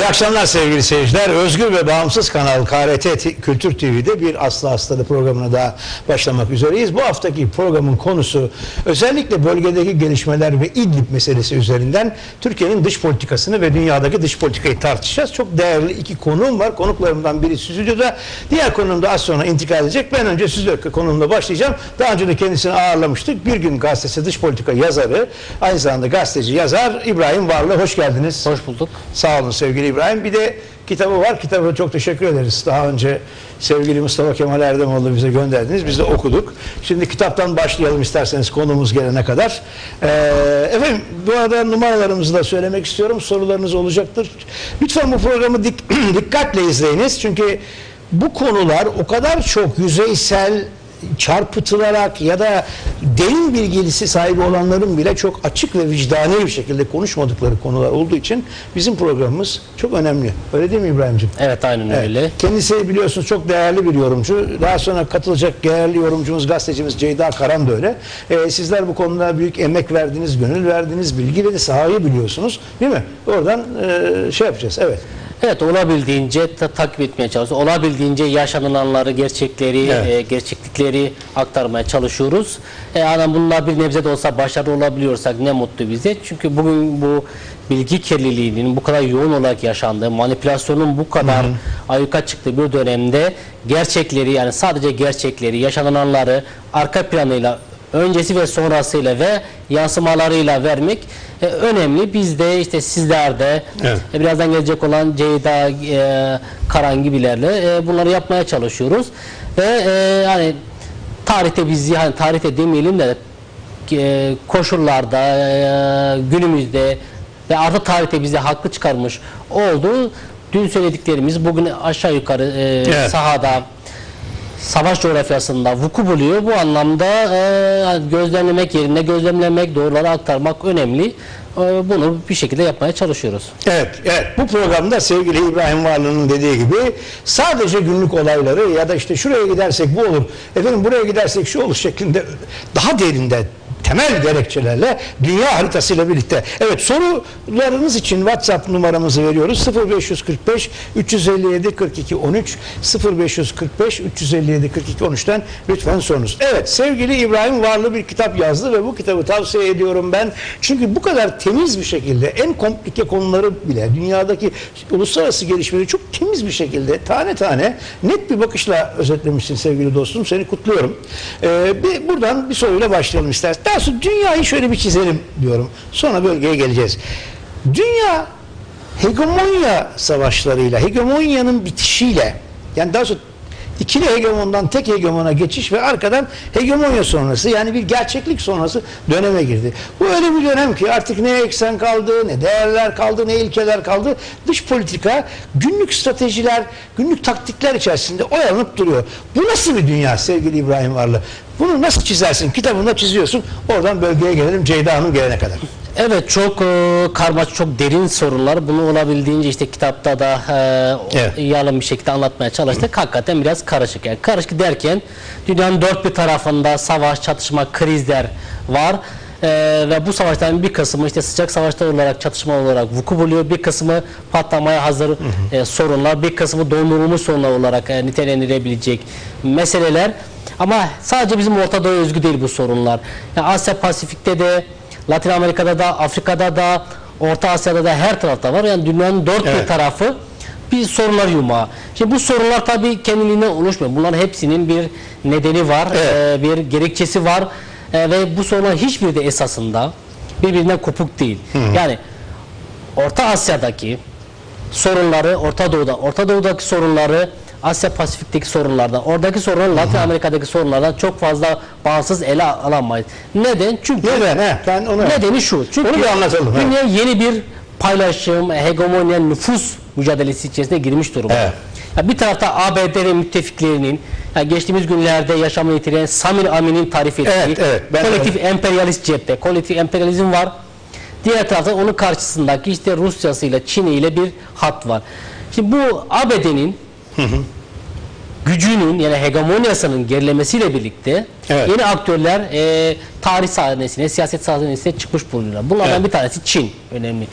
İyi akşamlar sevgili seyirciler. Özgür ve bağımsız kanal KRT Kültür TV'de bir Aslı Hastalı programına daha başlamak üzereyiz. Bu haftaki programın konusu özellikle bölgedeki gelişmeler ve İdlib meselesi üzerinden Türkiye'nin dış politikasını ve dünyadaki dış politikayı tartışacağız. Çok değerli iki konuğum var. Konuklarımdan biri stüdyoda, diğer konuğum da az sonra intikal edecek. Ben önce stüdyo konuğumla başlayacağım. Daha önce de kendisini ağırlamıştık. Bir gün gazetesi dış politika yazarı, aynı zamanda gazeteci yazar İbrahim Varlı. Hoş geldiniz. Hoş bulduk. Sağ olun sevgili İbrahim. Bir de kitabı var. Kitabı çok teşekkür ederiz. Daha önce sevgili Mustafa Kemal Erdemoğlu bize gönderdiniz. Biz de okuduk. Şimdi kitaptan başlayalım isterseniz konumuz gelene kadar. Ee, efendim bu arada numaralarımızı da söylemek istiyorum. Sorularınız olacaktır. Lütfen bu programı dik- dikkatle izleyiniz. Çünkü bu konular o kadar çok yüzeysel çarpıtılarak ya da derin bilgilisi sahibi olanların bile çok açık ve vicdani bir şekilde konuşmadıkları konular olduğu için bizim programımız çok önemli. Öyle değil mi İbrahim'ciğim? Evet aynen Evet. öyle. Kendisi biliyorsunuz çok değerli bir yorumcu. Daha sonra katılacak değerli yorumcumuz, gazetecimiz Ceyda Karan da öyle. Ee, sizler bu konuda büyük emek verdiniz, gönül verdiniz, bilgi ve de sahayı biliyorsunuz. Değil mi? Oradan e, şey yapacağız. Evet. Evet olabildiğince ta- takip etmeye çalışıyoruz. Olabildiğince yaşanılanları, gerçekleri, Evet. e, gerçeklikleri aktarmaya çalışıyoruz. E, yani bunlar bir nebze de olsa başarılı olabiliyorsak ne mutlu bize. Çünkü bugün bu bilgi kirliliğinin bu kadar yoğun olarak yaşandığı, manipülasyonun bu kadar ayyuka çıktığı bir dönemde gerçekleri yani sadece gerçekleri, yaşananları arka planıyla öncesi ve sonrasıyla ve yansımalarıyla vermek e, önemli. Biz de işte sizler de Evet. e, birazdan gelecek olan Ceyda e, Karan gibilerle e, bunları yapmaya çalışıyoruz. Ve e, yani tarihte biz yani tarihte demeyelim de e, koşullarda e, günümüzde ve artık tarihte bize haklı çıkarmış oldu. Dün söylediklerimiz bugün aşağı yukarı e, Evet. sahada savaş coğrafyasında vuku buluyor. Bu anlamda e, gözlemlemek yerine gözlemlemek, doğruları aktarmak önemli. E, bunu bir şekilde yapmaya çalışıyoruz. Evet, evet. Bu programda sevgili İbrahim Varlı'nın dediği gibi sadece günlük olayları ya da işte şuraya gidersek bu olur, efendim buraya gidersek şu olur şeklinde daha derinde temel gerekçelerle dünya haritasıyla birlikte. Evet sorularınız için WhatsApp numaramızı veriyoruz. 0545 357 42 13 0545 357 42 13'ten lütfen sorunuz. Evet sevgili İbrahim Varlı bir kitap yazdı ve bu kitabı tavsiye ediyorum ben. Çünkü bu kadar temiz bir şekilde en komplike konuları bile dünyadaki uluslararası gelişmeleri çok temiz bir şekilde tane tane net bir bakışla özetlemişsin sevgili dostum. Seni kutluyorum. Ee, bir, buradan bir soruyla başlayalım istersen. Sonra dünyayı şöyle bir çizelim diyorum. Sonra bölgeye geleceğiz. Dünya hegemonya savaşlarıyla, hegemonyanın bitişiyle yani daha sonra ikili hegemondan tek hegemona geçiş ve arkadan hegemonya sonrası yani bir gerçeklik sonrası döneme girdi. Bu öyle bir dönem ki artık ne eksen kaldı, ne değerler kaldı, ne ilkeler kaldı. Dış politika günlük stratejiler, günlük taktikler içerisinde oyalanıp duruyor. Bu nasıl bir dünya sevgili İbrahim Varlı? Bunu nasıl çizersin? Kitabında çiziyorsun. Oradan bölgeye gelelim Ceyda Hanım gelene kadar. Evet çok e, karmaşık, çok derin sorular. Bunu olabildiğince işte kitapta da e, Evet. yalın bir şekilde anlatmaya çalıştık. Hakikaten biraz karışık. Yani karışık derken dünyanın dört bir tarafında savaş, çatışma, krizler var. E, ve bu savaşların bir kısmı işte sıcak savaşlar olarak, çatışma olarak vuku buluyor. Bir kısmı patlamaya hazır e, sorunlar, bir kısmı dondurulmuş sorunlar olarak e, nitelendirilebilecek meseleler. Ama sadece bizim Orta Doğu'ya özgü değil bu sorunlar. Yani Asya Pasifik'te de Latin Amerika'da da, Afrika'da da, Orta Asya'da da her tarafta var. Yani dünyanın dört Evet. bir tarafı bir sorunlar yumağı. Şimdi bu sorunlar tabii kendiliğinden oluşmuyor. Bunların hepsinin bir nedeni var, Evet. e, bir gerekçesi var E, ve bu sorunlar hiçbiri de esasında birbirinden kopuk değil. Yani Orta Asya'daki sorunları, Orta Doğu'da, Orta Doğu'daki sorunları Asya Pasifik'teki sorunlardan, oradaki sorunlar Latin Amerika'daki sorunlardan çok fazla bağımsız ele alamayız. Neden? Çünkü Neden? He, ben onu Nedeni şu. Çünkü Onu bir anlatalım, evet. dünya yeni bir paylaşım, hegemonya, nüfus mücadelesi içerisine girmiş durumda. Evet. Ya bir tarafta ABD ve müttefiklerinin ya geçtiğimiz günlerde yaşamını yitiren Samir Amin'in tarif ettiği Evet, evet, ben kolektif emperyalist cephe, kolektif emperyalizm var. Diğer tarafta onun karşısındaki işte Rusya'sıyla, Çin'iyle bir hat var. Şimdi bu ABD'nin gücünün yani hegemonyasının gerilemesiyle birlikte Evet. yeni aktörler e, tarih sahnesine, siyaset sahnesine çıkmış bulunuyorlar. Bunlardan Evet. bir tanesi Çin önemli.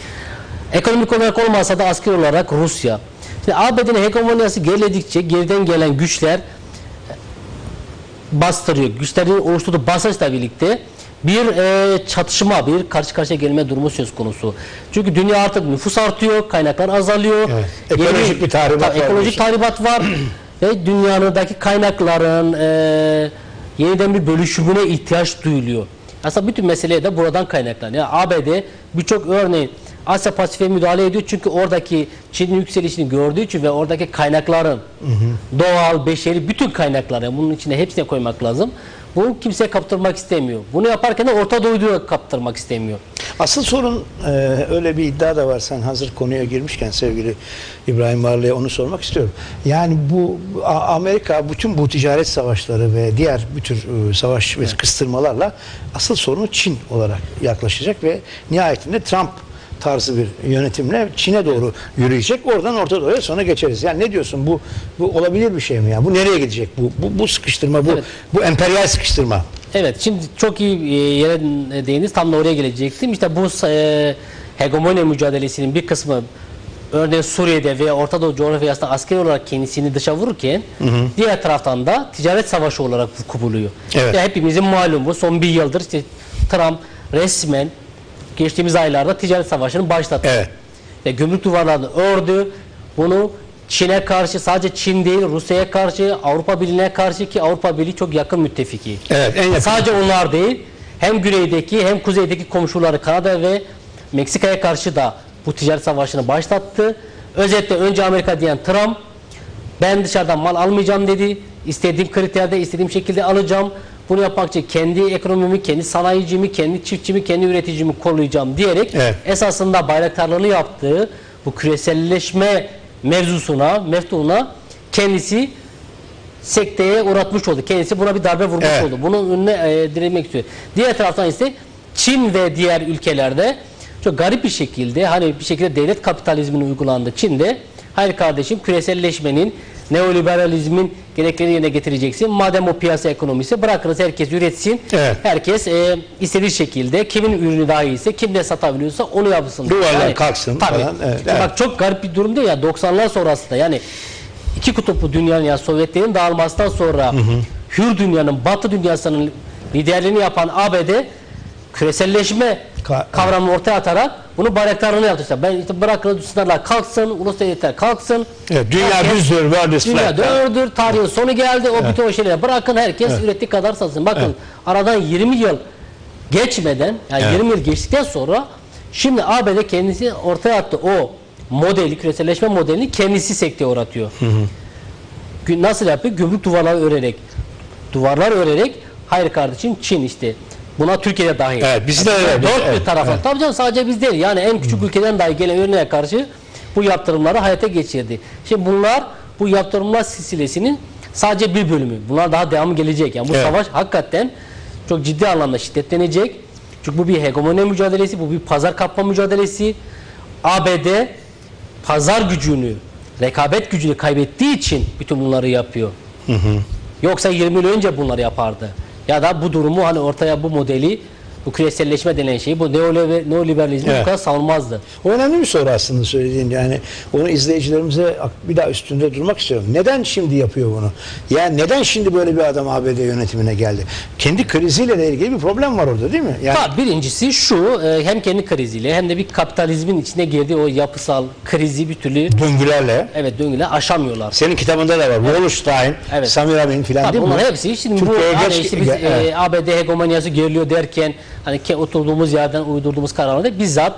Ekonomik olarak olmasa da asker olarak Rusya. Şimdi ABD'nin hegemonyası geriledikçe geriden gelen güçler bastırıyor. Güçlerin oluşturduğu basınçla birlikte bir e, çatışma, bir karşı karşıya gelme durumu söz konusu. Çünkü dünya artık nüfus artıyor, kaynaklar azalıyor. Evet. Ekolojik bir tahribat var Ekolojik tahribat var ve dünyanındaki kaynakların e, yeniden bir bölüşümüne ihtiyaç duyuluyor. Aslında bütün mesele de buradan kaynaklanıyor. Yani ABD birçok örneğin Asya Pasifik'e müdahale ediyor çünkü oradaki Çin'in yükselişini gördüğü için ve oradaki kaynakların doğal, beşeri bütün kaynakları bunun içine hepsine koymak lazım. Bunu kimseye kaptırmak istemiyor. Bunu yaparken de Orta Doğu'yu kaptırmak istemiyor. Asıl sorun e, öyle bir iddia da var. Sen hazır konuya girmişken sevgili İbrahim Varlı'ya onu sormak istiyorum. Yani bu Amerika bütün bu ticaret savaşları ve diğer bir tür e, savaş ve kıstırmalarla asıl sorunu Çin olarak yaklaşacak ve nihayetinde Trump tarzı bir yönetimle Çin'e doğru yürüyecek. Oradan Orta Doğu'ya sonra geçeriz. Yani ne diyorsun? Bu bu olabilir bir şey mi ya? Bu nereye gidecek? Bu bu, bu sıkıştırma, bu Evet. bu emperyal sıkıştırma. Evet şimdi çok iyi e, yere değindiniz. Tam da oraya gelecektim. İşte bu e, hegemonya mücadelesinin bir kısmı örneğin Suriye'de veya Orta Doğu coğrafyasında askeri olarak kendisini dışa vururken diğer taraftan da ticaret savaşı olarak vuku buluyor. Evet. Ya hepimizin malumu son bir yıldır işte Trump resmen geçtiğimiz aylarda ticaret savaşını başlattı. Evet. Ve gümrük duvarlarını ördü. Bunu Çin'e karşı sadece Çin değil Rusya'ya karşı Avrupa Birliği'ne karşı ki Avrupa Birliği çok yakın müttefiki. Evet, en yakın. Sadece onlar değil hem güneydeki hem kuzeydeki komşuları Kanada ve Meksika'ya karşı da bu ticaret savaşını başlattı. Özetle önce Amerika diyen Trump ben dışarıdan mal almayacağım dedi. İstediğim kriterde, istediğim şekilde alacağım. Bunu yapmak için kendi ekonomimi, kendi sanayicimi, kendi çiftçimi, kendi üreticimi koruyacağım diyerek Evet. esasında bayraktarlığını yaptığı bu küreselleşme mevzusuna, meftuğuna kendisi sekteye uğratmış oldu. Kendisi buna bir darbe vurmuş Evet. oldu. Bunun önüne e, direnmek istiyor. Diğer taraftan ise Çin ve diğer ülkelerde çok garip bir şekilde hani bir şekilde devlet kapitalizminin uygulandığı Çin'de hayır kardeşim küreselleşmenin neoliberalizmin gereklerini yerine getireceksin. Madem o piyasa ekonomisi bırakınız herkes üretsin. Evet. Herkes e, istediği şekilde kimin ürünü daha iyiyse kim ne satabiliyorsa onu yapsın. Duvarlar kalksın tabii. falan, evet. Bak çok garip bir durum değil ya 90'lar sonrasında yani iki kutuplu dünyanın yani Sovyetlerin dağılmasından sonra hür dünyanın batı dünyasının liderliğini yapan ABD küreselleşme Ka- kavramını ortaya atarak bunu bayraktarlığını yaptı. Ben işte bırakın sınırlar kalksın, ulus devletler kalksın. Evet, dünya Herkes- düzdür, world is Dünya flat. dördür, tarihin sonu geldi. O bütün o şeyleri bırakın herkes ürettiği kadar satsın. Bakın aradan 20 yıl geçmeden yani Evet. 20 yıl geçtikten sonra şimdi ABD kendisi ortaya attı o modeli, küreselleşme modelini kendisi sekteye uğratıyor. Gü- Nasıl yapıyor? Gümrük duvarları örerek. Duvarlar örerek hayır kardeşim Çin işte. Buna Türkiye'de dahil. Evet, biz de öyle. Biz- Dört evet, bir tarafa. evet. Tabii canım sadece biz değil. Yani en küçük ülkeden dahi gelen örneğe karşı bu yaptırımları hayata geçirdi. Şimdi bunlar bu yaptırımlar silsilesinin sadece bir bölümü. Bunlar daha devamı gelecek. Yani bu Evet. savaş hakikaten çok ciddi anlamda şiddetlenecek. Çünkü bu bir hegemonya mücadelesi, bu bir pazar kapma mücadelesi. ABD pazar gücünü, rekabet gücünü kaybettiği için bütün bunları yapıyor. Yoksa 20 yıl önce bunları yapardı. Ya da bu durumu hani ortaya bu modeli, bu küreselleşme denen şeyi, bu neoliber- neoliberalizmi Evet. bu kadar savunmazdı. O önemli bir soru aslında söylediğin yani onu izleyicilerimize bir daha üstünde durmak istiyorum. Neden şimdi yapıyor bunu? Yani neden şimdi böyle bir adam ABD yönetimine geldi? Kendi kriziyle de ilgili bir problem var orada değil mi? Yani Ha, birincisi şu, e, hem kendi kriziyle hem de bir kapitalizmin içine girdiği o yapısal krizi bir türlü döngülerle evet döngüle aşamıyorlar. senin kitabında da var. Wallerstein, Evet. Samiramin filan Tabii değil mi? bunlar hepsi şimdi bu Türkiye'ye hani geç- işte biz evet. e, ABD hegemonyası geriliyor derken hani ke, oturduğumuz yerden uydurduğumuz kararlarda bizzat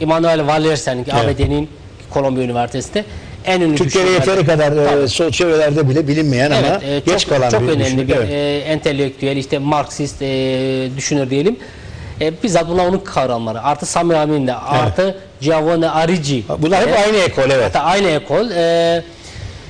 Immanuel Wallerstein Evet. ABD'nin Kolombiya Üniversitesi'nde en ünlü Türkiye'de yeteri kadar e, sol çevrelerde bile bilinmeyen ama Evet, e, geç çok, kalan çok bir önemli düşünür. bir Evet. e, entelektüel işte Marksist e, düşünür diyelim. E, bizzat bunlar onun kavramları. Artı Sami Amin de, artı Giovanni Arrighi. Bunlar hep E, aynı ekol evet. Hatta aynı ekol. E,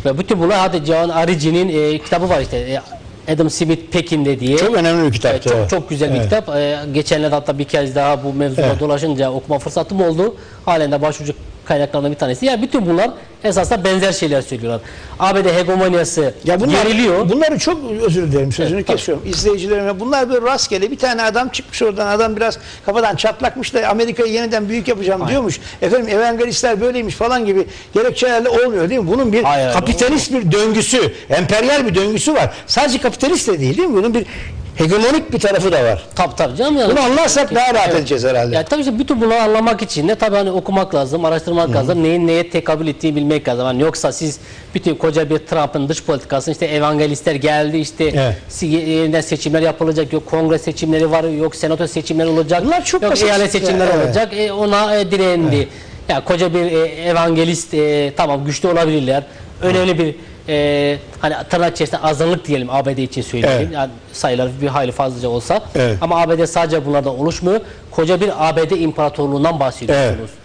ve bütün bunlar hatta Giovanni Arrighi'nin e, kitabı var işte. e, Adam Smith Pekin'de diye. Çok önemli bir E, kitaptı. çok evet. çok güzel bir Evet. kitap. E, geçenlerde hatta bir kez daha bu mevzuda Evet. dolaşınca okuma fırsatım oldu. Halen de başucu kaynaklarından bir tanesi. Yani bütün bunlar esasında benzer şeyler söylüyorlar. ABD hegemonyası Ya bunlar, geriliyor. bunları çok özür dilerim sözünü Evet, tabii. kesiyorum. İzleyicilerime bunlar böyle rastgele bir tane adam çıkmış oradan adam biraz kafadan çatlakmış da Amerika'yı yeniden büyük yapacağım diyormuş. Efendim evangelistler böyleymiş falan gibi gerekçelerle olmuyor değil mi? Bunun bir hayır, kapitalist bir döngüsü, emperyal bir döngüsü var. Sadece kapitalist de değil değil mi? Bunun bir hegemonik bir tarafı da var. Tabii tabii canım. Yani. Bunu anlarsak daha rahat Evet. edeceğiz herhalde. Ya tabii işte bütün bunları anlamak için de tabii hani okumak lazım, araştırmak lazım, neyin neye tekabül ettiğini bilmek lazım. Hani yoksa siz bütün koca bir Trump'ın dış politikasını işte evangelistler geldi işte Evet. yeniden seçimler yapılacak, yok kongre seçimleri var, yok senato seçimleri olacak, Bunlar çok yok eyalet seçimleri Evet. olacak. E, ona e, direndi. Ya koca bir e, evangelist e, tamam güçlü olabilirler. Önemli bir e, hani tırnak içerisinde azınlık diyelim ABD için söyleyeyim. Evet. Yani sayılar bir hayli fazlaca olsa. Evet. Ama ABD sadece bunlardan oluşmuyor. Koca bir ABD imparatorluğundan bahsediyorsunuz. Evet.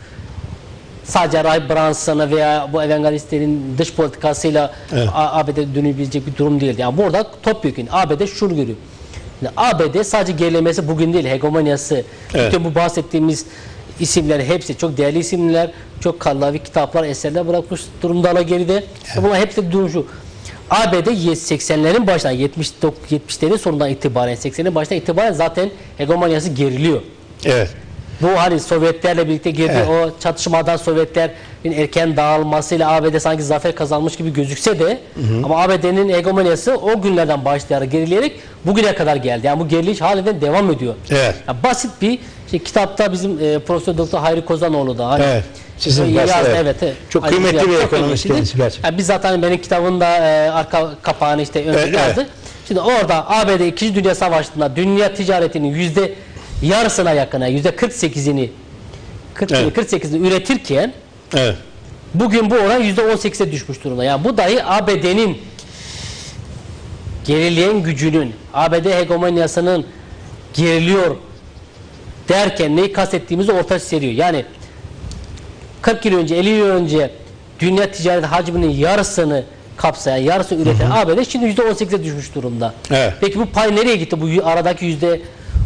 Sadece Ray Branson'a veya bu evangelistlerin dış politikasıyla Evet. ABD dönülebilecek bir durum değil. Yani burada topyekun ABD şunu görüyor. Yani ABD sadece gerilemesi bugün değil, hegemonyası. Evet. Bütün bu bahsettiğimiz isimler hepsi çok değerli isimler, çok kallavi kitaplar, eserler bırakmış durumdalar geride. Bunlar hepsi durum şu. ABD 80'lerin başından 70 70'lerin sonundan itibaren 80'lerin başından itibaren zaten hegemonyası geriliyor. Evet. Bu hani Sovyetlerle birlikte girdi Evet. o çatışmadan Sovyetlerin erken dağılmasıyla ABD sanki zafer kazanmış gibi gözükse de ama ABD'nin hegemonyası o günlerden başlayarak gerileyerek bugüne kadar geldi. Yani bu geriliş halinden devam ediyor. Evet. Ya basit bir işte kitapta bizim e, Profesör Doktor Hayri Kozanoğlu da hani Evet. Sizin e, yazdı, evet. evet. evet. Çok Hani kıymetli bir ekonomist kendisi gerçekten. Ya bizzat hani benim kitabında e, arka kapağını işte önce Evet, yazdı. evet. Şimdi orada ABD 2. Dünya Savaşı'nda dünya ticaretinin yüzde yarısına yakına yüzde 48'ini 40, Evet. 48'ini üretirken Evet. bugün bu oran yüzde 18'e düşmüş durumda. Yani bu dahi ABD'nin gerileyen gücünün ABD hegemonyasının geriliyor derken neyi kastettiğimizi ortaya seriyor. Yani 40 yıl önce 50 yıl önce dünya ticaret hacminin yarısını kapsayan, yarısı üreten ABD şimdi %18'e düşmüş durumda. Evet. Peki bu pay nereye gitti? Bu aradaki yüzde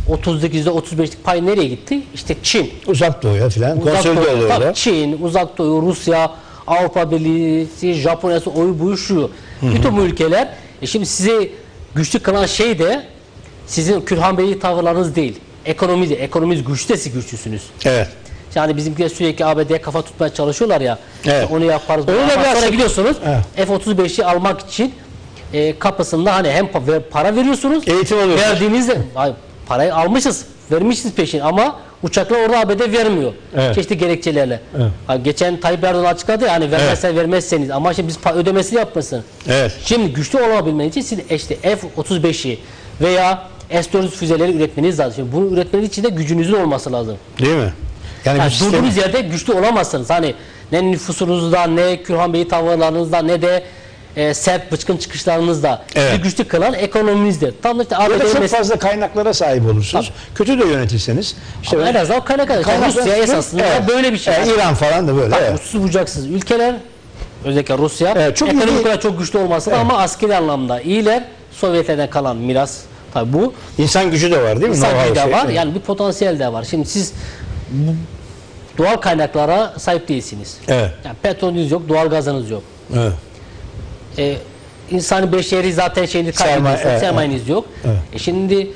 30'lık, %35'lik pay nereye gitti? İşte Çin. Uzak doğuya filan konsolide Doğu, oluyor. tabii. Çin, Uzak Doğu, Rusya, Avrupa Birliği, Japonya'sı, oyu buyu şu. Bütün bu ülkeler e şimdi sizi güçlü kılan şey de sizin Külhan Bey'i tavırlarınız değil. Ekonomi de, ekonominiz güçlü de siz güçlüsünüz. Evet. Yani bizimkiler sürekli ABD'ye kafa tutmaya çalışıyorlar ya. Evet. onu yaparız. Onu da biraz- Sonra gidiyorsunuz Evet. F-35'i almak için e, kapısında hani hem para veriyorsunuz. Eğitim alıyorsunuz. Verdiğinizde ay, parayı almışız. Vermişiz peşin ama uçaklar orada ABD vermiyor. Evet. Çeşitli gerekçelerle. Evet. Ha, geçen Tayyip Erdoğan açıkladı ya hani vermezsen vermezseniz ama şimdi biz ödemesini yapmasın. Evet. Şimdi güçlü olabilmen için siz işte F-35'i veya S-400 füzeleri üretmeniz lazım. Şimdi bunu üretmeniz için de gücünüzün olması lazım. Değil mi? Yani Yani bu sistem- durduğunuz yerde güçlü olamazsınız. Hani ne nüfusunuzda ne Kürhan Bey tavırlarınızda ne de e, sert bıçkın çıkışlarınızda Evet. güçlü kılan ekonomimizdir. Tam da işte da ABD'nin çok mes- fazla kaynaklara sahip olursunuz. Kötü de yönetirseniz. işte Ama en böyle- azından o kaynak. Yani Kaynaklar- Rusya esasında Evet. böyle bir şey. Evet, İran falan da böyle. Bak, evet. uçsuz bucaksız ülkeler özellikle Rusya Evet, çok ekonomik olarak çok güçlü olmasa da ama askeri anlamda iyiler. Sovyetlerden kalan miras tabi bu. İnsan gücü de var değil mi? İnsan gücü de şey. var. Yani bir potansiyel de var. Şimdi siz bu doğal kaynaklara sahip değilsiniz. Evet. Yani petrolünüz yok, doğal gazınız yok. Evet. E, insanı beşeri zaten şeyini Sermaye- kaybediyorsunuz, evet, sermayeniz yok. Evet. E şimdi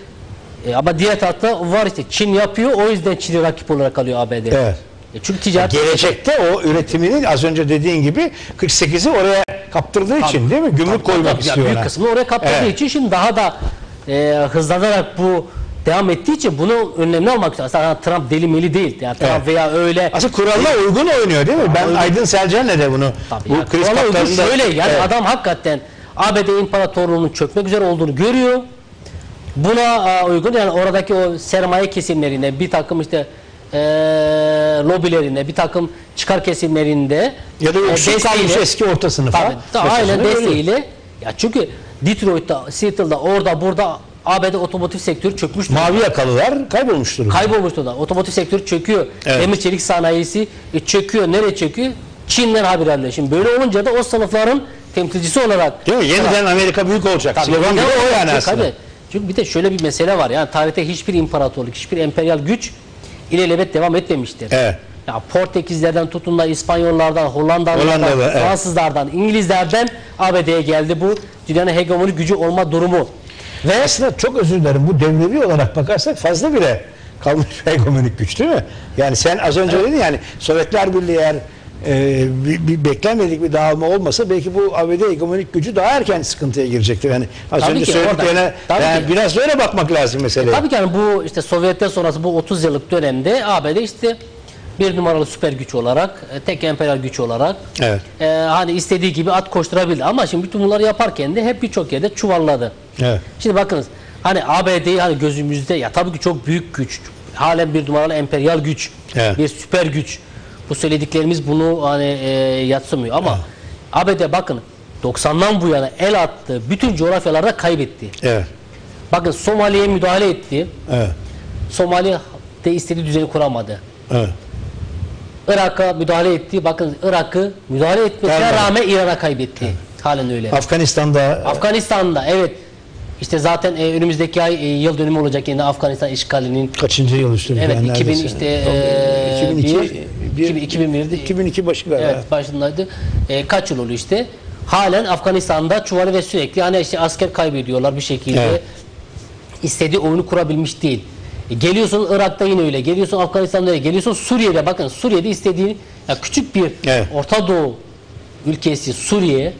e, ama diğer tarafta var işte Çin yapıyor o yüzden Çin'i rakip olarak alıyor ABD. Evet. E çünkü ticaret Gelecekte o üretimini az önce dediğin gibi 48'i oraya kaptırdığı için değil mi? Gümrük koymak Tabii, istiyor büyük kısmını oraya kaptırdığı Evet. için şimdi daha da e, hızlanarak bu devam ettiği için bunu önlemini almak istiyor. Aslında Trump deli meli değil. Yani Trump Evet. veya öyle Aslında kuralına uygun oynuyor değil mi? Ben uygun. Aydın Selcan'la de bunu Tabii bu ya, kriz kaplarında... şöyle yani Evet. adam hakikaten ABD imparatorluğunun çökmek üzere olduğunu görüyor. Buna e, uygun yani oradaki o sermaye kesimlerine bir takım işte e, lobilerine bir takım çıkar kesimlerinde Ya da e, yoksul kalmış desteğiyle- eski orta sınıfa. Tabii, tabii, aynen desteğiyle ya çünkü Detroit'ta, Seattle'da orada burada ABD otomotiv sektörü çökmüş durumda. Mavi yakalılar kaybolmuş durumda. Kaybolmuş durumda. Otomotiv sektörü çöküyor. Evet. Demir çelik sanayisi e, çöküyor. Nereye çöküyor? Çin'den haberlerle. Şimdi böyle olunca da o sınıfların temsilcisi olarak Değil mi? Yeniden Amerika büyük olacak. Tabii, Slogan bile o yani aslında. Tabii. Çünkü bir de şöyle bir mesele var. Yani tarihte hiçbir imparatorluk, hiçbir emperyal güç ilelebet devam etmemiştir. Evet. Ya Portekizlerden tutun da İspanyollardan, Hollandalılardan, Hollandalı, evet. Fransızlardan, İngilizlerden ABD'ye geldi bu dünyanın hegemonik gücü olma durumu. Ve Aslında çok özür dilerim bu devlevi olarak bakarsak fazla bile kalmış hegemonik güç değil mi? Yani sen az önce dedin yani Sovyetler Birliği eğer e, bir, bir beklenmedik bir dağılma olmasa belki bu ABD hegemonik gücü daha erken sıkıntıya girecekti. Yani az Tabii önce ki, söylediklerine tabii yani ki. biraz böyle bakmak lazım meseleye. Tabii ki yani bu işte Sovyetler sonrası bu 30 yıllık dönemde ABD işte bir numaralı süper güç olarak, e, tek emperyal güç olarak Evet. e, hani istediği gibi at koşturabildi. Ama şimdi bütün bunları yaparken de hep birçok yerde çuvalladı. Evet. Şimdi bakınız hani ABD'yi hani gözümüzde ya tabii ki çok büyük güç. Halen bir numaralı emperyal güç. Evet. Bir süper güç. Bu söylediklerimiz bunu hani e, yatsımıyor ama ABD bakın 90'dan bu yana el attı. Bütün coğrafyalarda kaybetti. Evet. Bakın Somali'ye müdahale etti. Evet. Somali'de istediği düzeni kuramadı. Evet. Irak'a müdahale etti. Bakın Irak'ı müdahale etmesine rağmen İran'a kaybetti. Halen öyle. Afganistan'da Afganistan'da evet. İşte zaten e, önümüzdeki ay e, yıl dönümü olacak yine Afganistan işgalinin. kaçıncı yıl üstüne? Evet falan 2000 neredeyse? işte e, 2002 bir, 2001'di. 2002 başı galiba. Evet başındaydı. E, kaç yıl oluyor işte. Halen Afganistan'da çuvalı ve sürekli hani işte asker kaybediyorlar bir şekilde. Evet. İstediği oyunu kurabilmiş değil. E, geliyorsun Irak'ta yine öyle. Geliyorsun Afganistan'da öyle. Geliyorsun Suriye'de bakın Suriye'de istediğin ya küçük bir Evet. Orta Doğu ülkesi Suriye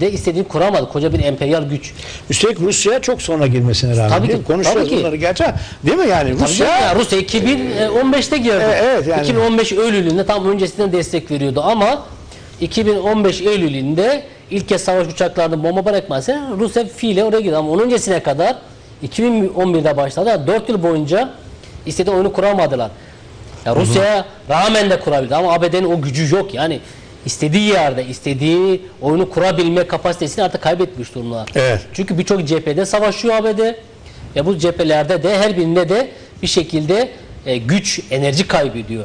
de istediğini kuramadı. Koca bir emperyal güç. Üstelik Rusya çok sonra girmesine rağmen Tabii ki? Konuşacağız tabii ki. bunları gerçi. Değil mi yani? Rusya, Rusya ya, Rusya 2015'te girdi. E, evet, yani. 2015 Eylül'ünde tam öncesinden destek veriyordu ama 2015 Eylül'ünde ilk kez savaş uçaklarının bomba bırakması Rusya fiile oraya girdi ama onun öncesine kadar 2011'de başladı. Yani 4 yıl boyunca istediği oyunu kuramadılar. Ya Rusya'ya rağmen de kurabildi ama ABD'nin o gücü yok yani. istediği yerde istediği oyunu kurabilme kapasitesini artık kaybetmiş durumda. Evet. Çünkü birçok cephede savaşıyor ABD. Ve bu cephelerde de her birinde de bir şekilde e, güç, enerji kaybediyor.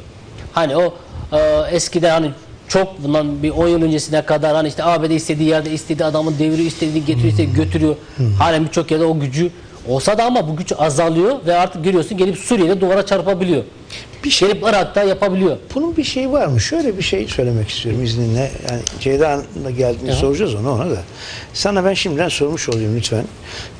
Hani o e, eskiden hani çok bundan bir 10 yıl öncesine kadar hani işte ABD istediği yerde istediği adamın deviriyor, istediğini getiriyor, istediğini götürüyor. Halen birçok yerde o gücü olsa da ama bu güç azalıyor ve artık görüyorsun gelip Suriye'de duvara çarpabiliyor. Bir şey Gelip Irak'ta yapabiliyor. Bunun bir şeyi var mı? Şöyle bir şey söylemek istiyorum izninle. Yani Ceyda'nın geldiğini soracağız ona ona da. Sana ben şimdiden sormuş olayım lütfen.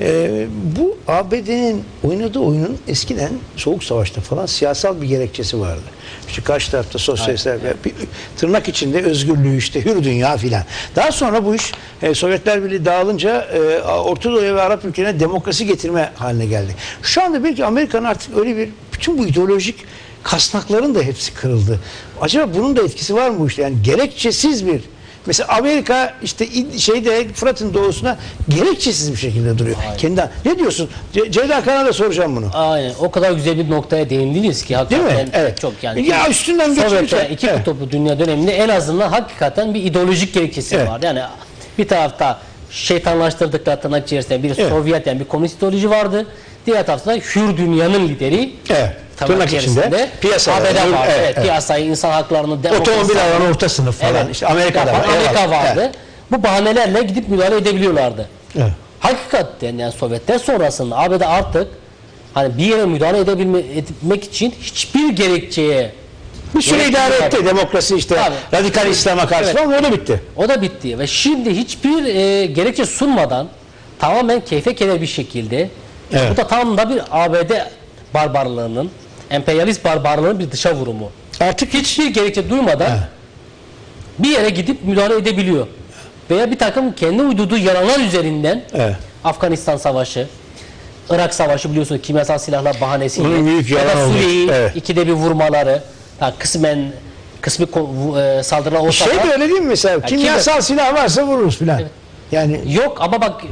Ee, bu ABD'nin oynadığı oyunun eskiden Soğuk Savaş'ta falan siyasal bir gerekçesi vardı. İşte karşı tarafta sosyalistler bir, tırnak içinde özgürlüğü işte hür dünya filan. Daha sonra bu iş e, Sovyetler Birliği dağılınca e, Orta Doğu'ya ve Arap ülkelerine demokrasi getirme haline geldi. Şu anda belki Amerika'nın artık öyle bir bütün bu ideolojik kasnakların da hepsi kırıldı. Acaba bunun da etkisi var mı bu işte? Yani gerekçesiz bir Mesela Amerika işte şeyde Fırat'ın doğusuna gerekçesiz bir şekilde duruyor. Kendi ne diyorsun? Ce Ceyda Kan'a da soracağım bunu. Aynen. O kadar güzel bir noktaya değindiniz ki Değil hakikaten mi? Evet. çok yani. Ya üstünden geç Sovyetler lütfen. iki Evet. kutuplu dünya döneminde en azından hakikaten bir ideolojik gerekçesi Evet. vardı. Yani bir tarafta şeytanlaştırdıkları tırnak içerisinde bir Evet. Sovyet yani bir komünist ideoloji vardı. Diğer tarafta hür dünyanın lideri Evet. tırnak, içinde içerisinde piyasa ABD var. vardı. Evet, Evet, evet. Piyasayı, insan haklarını, demokrasi. Otomobil alan orta sınıf falan. Evet. İşte Amerika'da var. Amerika vardı. Evet. Bu bahanelerle gidip müdahale edebiliyorlardı. Evet. Hakikaten yani Sovyetler sonrasında ABD artık hani bir yere müdahale edebilme, etmek için hiçbir gerekçeye Bir süre Gerekçesi idare etti demokrasi işte Tabii. radikal İslam'a karşı Evet. falan öyle bitti. o da bitti ve şimdi hiçbir e, gerekçe sunmadan tamamen keyfe keder bir şekilde Evet. bu da tam da bir ABD barbarlığının emperyalist barbarlığının bir dışa vurumu. Artık Hiçbir gerekçe duymadan Evet. bir yere gidip müdahale edebiliyor. Veya bir takım kendi uydurduğu yalanlar üzerinden Evet. Afganistan Savaşı, Irak Savaşı biliyorsunuz kimyasal silahlar bahanesiyle. Onun büyük ya da yalan olmuş. Suriye'yi Evet. ikide bir vurmaları, ha, kısmen kısmi e, saldırılar olsa şey da de öyle değil mi mesela? Kimyasal silah varsa vururuz filan. Yani yok ama bak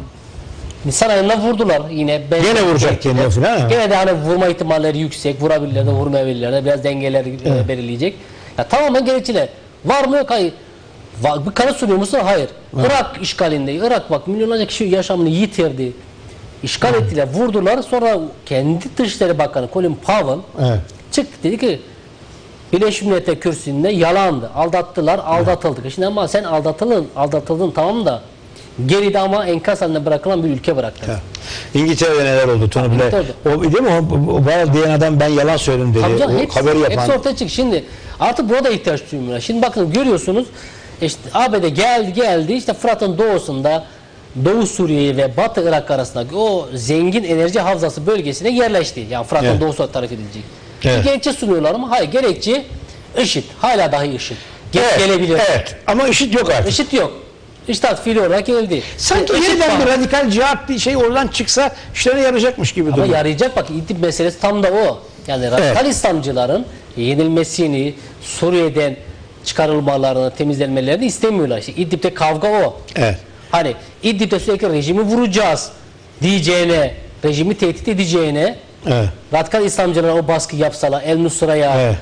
Nisan ayında vurdular yine. Ben- Gene vuracak kendine falan ha. Gene de hani vurma ihtimalleri yüksek. Vurabilirler de vurmayabilirler de biraz dengeler e, belirleyecek. Ya tamamen gerekçeler. Var mı yok hayır. Va- bir kanıt sunuyor musun? Hayır. Irak işgalinde. Irak bak milyonlarca kişi yaşamını yitirdi. İşgal ettiler, vurdular. Sonra kendi Dışişleri Bakanı Colin Powell Evet. çıktı dedi ki Birleşmiş Milletler kürsüsünde yalandı. Aldattılar, aldatıldık. Şimdi ama sen aldatıldın, aldatıldın tamam da Geride ama enkaz haline bırakılan bir ülke bıraktı. Ha. İngiltere'de neler oldu Blair. İngiltere'de. O değil mi? O, o Baral diyen adam ben yalan söyledim dedi. Tabii canım, o hepsi, haberi yapan. hepsi ortaya çıktı. Şimdi artık burada ihtiyaç duymuyorlar. Şimdi bakın görüyorsunuz işte ABD geldi geldi işte Fırat'ın doğusunda Doğu Suriye ve Batı Irak arasındaki o zengin enerji havzası bölgesine yerleşti. Yani Fırat'ın Evet. doğusu tarif edilecek. Evet. Evet. Gerekçe sunuyorlar ama hayır gerekçe IŞİD. Hala dahi IŞİD. Ge- Evet, Gelebilir. Evet. Ama IŞİD yok artık. IŞİD yok. IŞİD fiili olarak geldi. Sanki IŞİD yeniden var. bir radikal cihat bir şey oradan çıksa işlerine yarayacakmış gibi Ama duruyor. yarayacak bak İdlib meselesi tam da o. Yani radikal İslamcıların yenilmesini, Suriye'den çıkarılmalarını, temizlenmelerini istemiyorlar. İşte İdlib'de kavga o. Evet. Hani İdlib'de sürekli rejimi vuracağız diyeceğine, rejimi tehdit edeceğine Evet. radikal İslamcılara o baskı yapsalar, El Nusra'ya, Evet.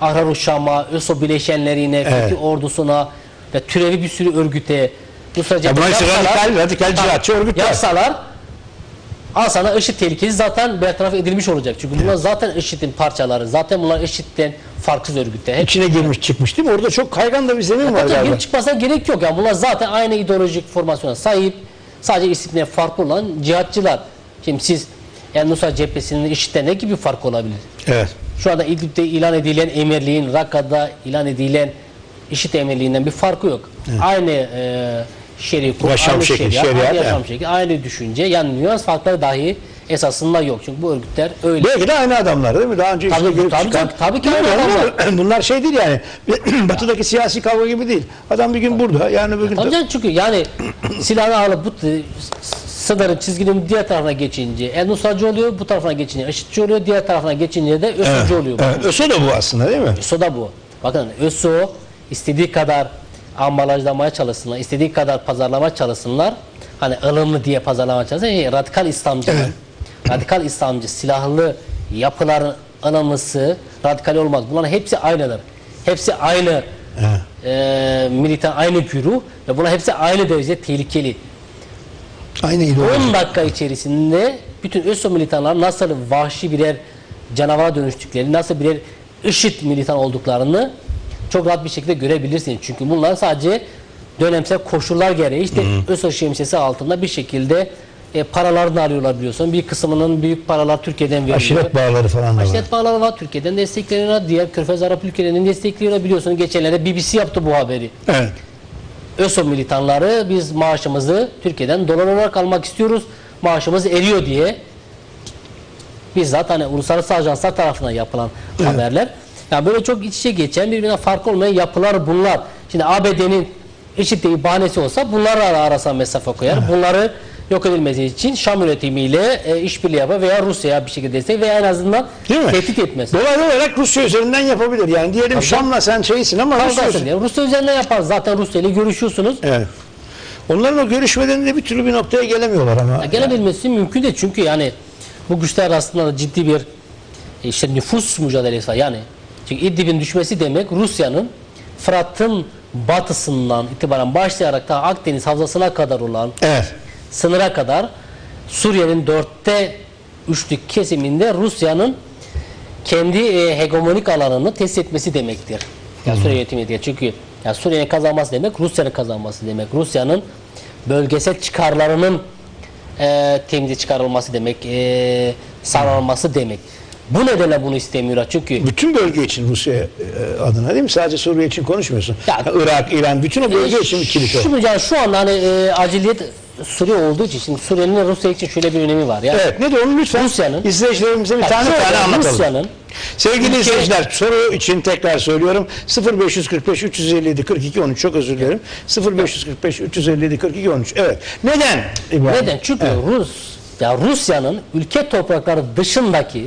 Ahrar Şam'a, ÖSO bileşenlerine, Evet. Fethi ordusuna ve türevi bir sürü örgüte Nusra Ya Cephe bunlar işte yapsalar- radikal, radikal cihatçı örgütler. Yapsalar al sana IŞİD tehlikesi zaten bertaraf edilmiş olacak. Çünkü bunlar zaten IŞİD'in parçaları. Zaten bunlar IŞİD'den farksız örgütler. Hep İçine girmiş çıkmış değil mi? Orada çok kaygan da bir zemin var Hatta galiba. girip çıkmasına gerek yok. Yani bunlar zaten aynı ideolojik formasyona sahip. Sadece isimleri farklı olan cihatçılar. Şimdi siz yani Nusra cephesinin IŞİD'den ne gibi fark olabilir? Evet. Şu anda İdlib'de ilan edilen emirliğin, Rakka'da ilan edilen IŞİD emirliğinden bir farkı yok. Aynı e, şer'i, Yaşam aynı şekli, şeriat, şeriat, aynı yaşam evet. şekli, aynı düşünce. Yani nüans farkları dahi esasında yok. Çünkü bu örgütler öyle. Belki de aynı adamlar değil mi? Daha önce Tabii, girip tabii, çıkan. tabii, tabii ki aynı ama Bunlar şey değil yani. Batıdaki siyasi kavga gibi değil. Adam bir gün burada yani bugün Tabii canım çünkü yani silahını alıp bu sınırın çizginin diğer tarafına geçince El Nusracı oluyor, bu tarafına geçince IŞİD'ci oluyor, diğer tarafına geçince de ÖSO'cu oluyor. Evet, ÖSO da bu aslında değil mi? ÖSO da bu. Bakın ÖSO istediği kadar ambalajlamaya çalışsınlar, istediği kadar pazarlamaya çalışsınlar. Hani ılımlı diye pazarlamaya çalışsınlar. Yani radikal İslamcı, radikal İslamcı silahlı yapıların ılımlısı radikal olmaz. Bunların hepsi aynıdır. Hepsi aynı e, militan, aynı güruh ve bunlar hepsi aynı derecede tehlikeli. Aynı ideoloji. 10 dakika içerisinde bütün ÖSO militanlar nasıl vahşi birer canavara dönüştüklerini, nasıl birer IŞİD militan olduklarını çok rahat bir şekilde görebilirsiniz. Çünkü bunlar sadece dönemsel koşullar gereği işte ÖSO şemsiyesi altında bir şekilde e, paralarını alıyorlar biliyorsun. Bir kısmının büyük paralar Türkiye'den veriliyor. Aşiret bağları falan da var. Aşiret bağları var. Türkiye'den destekleniyor. Diğer Körfez Arap ülkelerinin destekliyor. Biliyorsunuz geçenlerde BBC yaptı bu haberi. Evet. ÖSO militanları biz maaşımızı Türkiye'den dolar olarak almak istiyoruz. Maaşımız eriyor diye bizzat hani uluslararası ajanslar tarafından yapılan haberler. Yani böyle çok iç içe geçen birbirine fark olmayan yapılar bunlar. Şimdi ABD'nin IŞİD'de bahanesi olsa bunlarla arasına mesafe koyar. Bunları yok edilmesi için Şam yönetimiyle e, işbirliği yapar veya Rusya'ya bir şekilde destek veya en azından Değil mi? tehdit etmez. Dolaylı olarak Rusya üzerinden yapabilir. Yani diyelim Şam'la sen şeysin ama Rusya Rusya, üzerinden. Rusya üzerinden yapar. Zaten Rusya ile görüşüyorsunuz. Evet. Onların o görüşmelerinde bir türlü bir noktaya gelemiyorlar ama. Ya gelebilmesi mümkün de çünkü yani bu güçler arasında da ciddi bir e, işte nüfus mücadelesi var. Yani çünkü İdlib'in düşmesi demek Rusya'nın Fırat'ın batısından itibaren başlayarak ta Akdeniz havzasına kadar olan Evet. Sınıra kadar Suriye'nin dörtte üçlük kesiminde Rusya'nın kendi e, hegemonik alanını test etmesi demektir. Yani Suriye yönetimi diye. Çünkü yani Suriye'nin kazanması demek Rusya'nın kazanması demek. Rusya'nın bölgesel çıkarlarının e, temize çıkarılması demek, e, sağlanması demek. Bu nedenle bunu istemiyorlar. Çünkü Bütün bölge için Rusya e, adına değil mi? Sadece Suriye için konuşmuyorsun. Ya- Irak, İran, bütün o bölge için bir kilit o. şu, yani şu anda hani e, aciliyet Suriye olduğu için şimdi Suriye'nin Rusya için şöyle bir önemi var. Yani Evet. Ne onu lütfen Rusya'nın- izleyicilerimize bir tane tane anlatalım. Rusya'nın Sevgili ülke- izleyiciler soru için tekrar söylüyorum 0545 357 42 13 çok özür dilerim 0545 357 42 13 evet neden İbrahim? Neden? Çünkü Evet. Rus ya Rusya'nın ülke toprakları dışındaki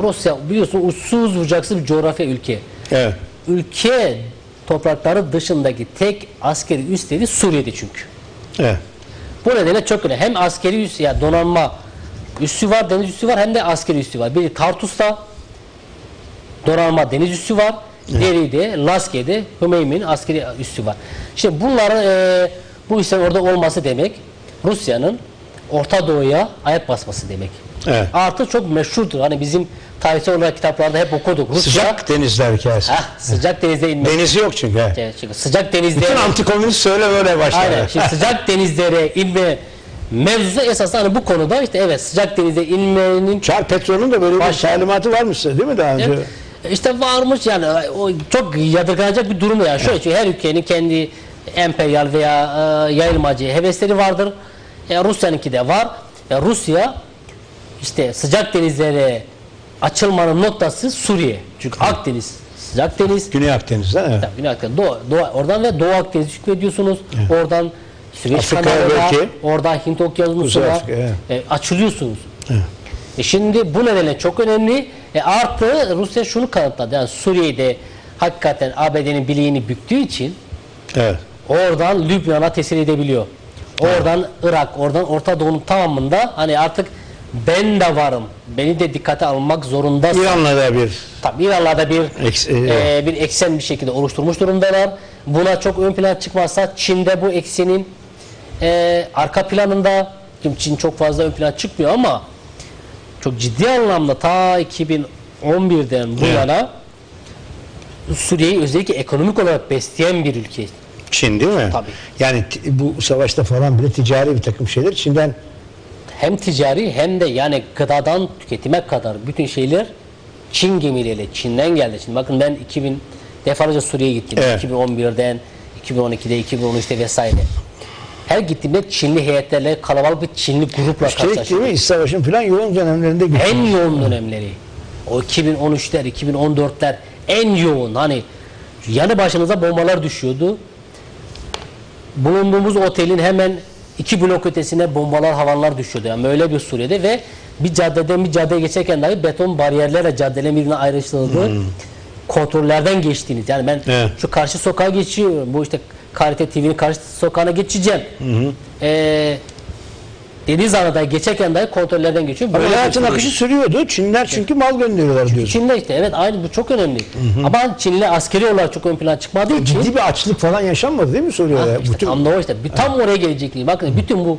Rusya biliyorsun uçsuz bucaksız bir coğrafya ülke. evet Ülke toprakları dışındaki tek askeri üs dedi Suriye'de çünkü. Evet Bu nedenle çok önemli. Hem askeri üs ya donanma üssü var, deniz üssü var hem de askeri üssü var. Biri Tartus'ta donanma deniz üssü var. Diğeri de Laske'de Hümeymi'nin askeri üssü var. İşte bunların e, bu üslerin orada olması demek Rusya'nın Orta Doğu'ya ayak basması demek. Evet. Artı çok meşhurdur. Hani bizim tarihsel olarak kitaplarda hep okuduk. Rusya, Sıcak denizler hikayesi. Heh, sıcak denizde inmek. Denizi yok çünkü. he. Evet, çünkü sıcak denizde Bütün antikomünist söyle böyle başlar. Aynen. Şimdi sıcak denizlere inme mevzusu esas hani bu konuda işte evet sıcak denize inmenin Çar Petrol'ün de böyle bir Baş- talimatı varmış değil mi daha önce? işte varmış yani o çok yadırganacak bir durum yani. Şöyle çünkü her ülkenin kendi emperyal veya e, yayılmacı hevesleri vardır. E, Rusya'nınki de var. E, Rusya işte sıcak denizlere açılmanın noktası Suriye. Çünkü Akdeniz sıcak deniz. Güney Akdeniz'den evet. Tabii Güney Akdeniz, Doğu, Doğu, oradan ve Doğu Akdeniz hükmediyorsunuz. Oradan Süveyş Afrika'ya Kanalı var, belki. oradan Hint Okyanusu Kuzey var. Afrika, evet. E, açılıyorsunuz. E şimdi bu nedenle çok önemli. E artı Rusya şunu kanıtladı. Yani Suriye'de hakikaten ABD'nin bileğini büktüğü için Evet. oradan Lübnan'a tesir edebiliyor. Oradan Irak, oradan Orta Doğu'nun tamamında hani artık ben de varım. Beni de dikkate almak zorundasın. İran'la da bir Tabii İran'la da bir Eks- e, e, bir eksen bir şekilde oluşturmuş durumdalar. Buna çok ön plan çıkmazsa Çin'de bu eksenin e, arka planında şimdi Çin çok fazla ön plan çıkmıyor ama çok ciddi anlamda ta 2011'den bu Evet. yana Suriye'yi özellikle ekonomik olarak besleyen bir ülke. Çin değil mi? Tabii. Yani t- bu savaşta falan bile ticari bir takım şeyler Çin'den Hem ticari hem de yani gıdadan tüketime kadar bütün şeyler Çin gemileriyle Çin'den geldi. Şimdi bakın ben 2000 defalarca Suriye'ye gittim. Evet. 2011'den 2012'de 2013'te vesaire. Her gittiğimde Çinli heyetlerle kalabalık bir Çinli grupla üstelik karşılaştım. İç savaşın falan yoğun dönemlerinde gitti. En yoğun dönemleri. O 2013'ler, 2014'ler en yoğun. Hani yanı başımıza bombalar düşüyordu. Bulunduğumuz otelin hemen iki blok ötesine bombalar, havanlar düşüyordu. Yani öyle bir Suriye'de ve bir caddeden bir caddeye geçerken dahi beton bariyerlerle caddelerin birbirine ayrıştırıldığı kontrollerden geçtiğiniz. Yani ben Evet. şu karşı sokağa geçiyorum. Bu işte Karite TV'nin karşı sokağına geçeceğim. Ee, Deniz Ana'da geçerken dahi kontrollerden geçiyor. Ama hayatın akışı sürüyordu. Çinler çünkü mal gönderiyorlar diyorsun. Çin'de işte evet aynı bu çok önemli. Ama Çinli askeri olarak çok ön plana çıkmadığı için Ciddi bir açlık falan yaşanmadı değil mi Suriye'de? Ha, işte Bütün- tam da o işte. Bir- Tam oraya gelecekliği. Bakın bütün bu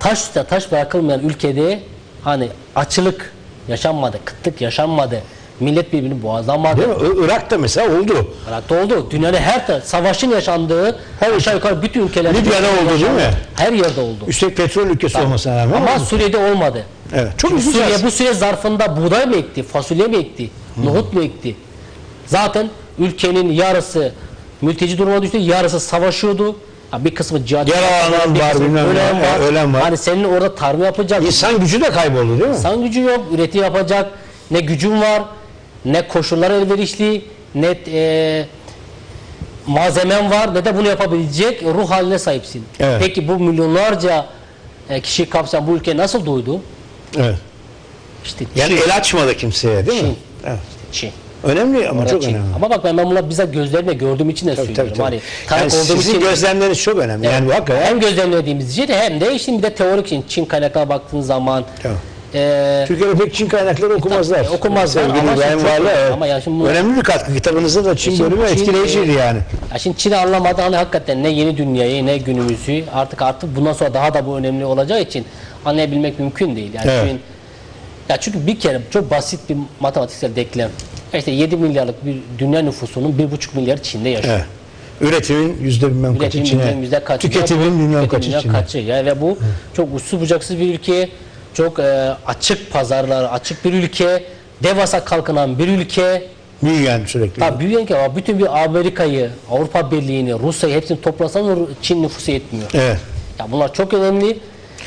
taş taş bırakılmayan ülkede hani açılık yaşanmadı, kıtlık yaşanmadı. Millet birbirini boğazlamadı. Değil mi? Irak'ta mesela oldu. Irak'ta oldu. Dünyada her savaşın yaşandığı her aşağı yukarı bütün ülkelerde Libya'da oldu değil mi? Her yerde oldu. Üstelik petrol ülkesi olmasına rağmen. Ama oldu. Suriye'de olmadı. Evet. Çok Çünkü Suriye bu süre zarfında buğday mı ekti, fasulye mi ekti, nohut mu ekti? Zaten ülkenin yarısı mülteci duruma düştü, yarısı savaşıyordu. Bir kısmı cihad Yaralanan var, bilmem ölen var. e, ölen var. Hani senin orada tarım yapacak, İnsan gücü de kayboldu değil mi? insan gücü yok, üretim yapacak, ne gücün var, ne koşullar elverişli, ne e, malzemen var, ne de bunu yapabilecek ruh haline sahipsin. Evet. Peki bu milyonlarca e, kişi kapsayan bu ülke nasıl doydu? Evet. İşte Yani Çin. el açmadı kimseye değil mi? Çin. Evet. Çin. Önemli ama Orada çok Çin. önemli. Ama bak ben, ben bunları bizzat gözlerimle gördüğüm için de Tabii, söylüyorum. tabii, tabii. Hani Yani sizin için gözlemleriniz çok önemli. Yani bu hakikaten hem gözlemlediğimiz için hem de işte bir de teorik için Çin kaynaklarına baktığın zaman Tamam. E, Türkiye'de pek Çin kaynakları okumazlar. okumazlar Sevgili ama İbrahim Varlı, önemli. evet. Ama ya şimdi bu- Önemli bir katkı. Kitabınızda da Çin Şimdi bölümü etkileyiciydi e, yani. ya şimdi Çin'i anlamadan hani hakikaten ne yeni dünyayı ne günümüzü artık artık bundan sonra daha da bu önemli olacağı için anlayabilmek mümkün değil. Yani Evet. Çin- ya çünkü bir kere çok basit bir matematiksel denklem. İşte 7 milyarlık bir dünya nüfusunun 1,5 milyar Çin'de yaşıyor. Evet. Üretimin yüzde bilmem kaçı Çin'e. Tüketimin bilmem kaçı Çin'e. kaçı. Ya ve bu çok uçsuz bucaksız bir ülke. Çok e, açık pazarlar, açık bir ülke. Devasa kalkınan bir ülke. Büyüyen sürekli. Tabii büyüyen ki ama bütün bir Amerika'yı, Avrupa Birliği'ni, Rusya'yı hepsini toplasan Çin nüfusu yetmiyor. Evet. Ya bunlar çok önemli.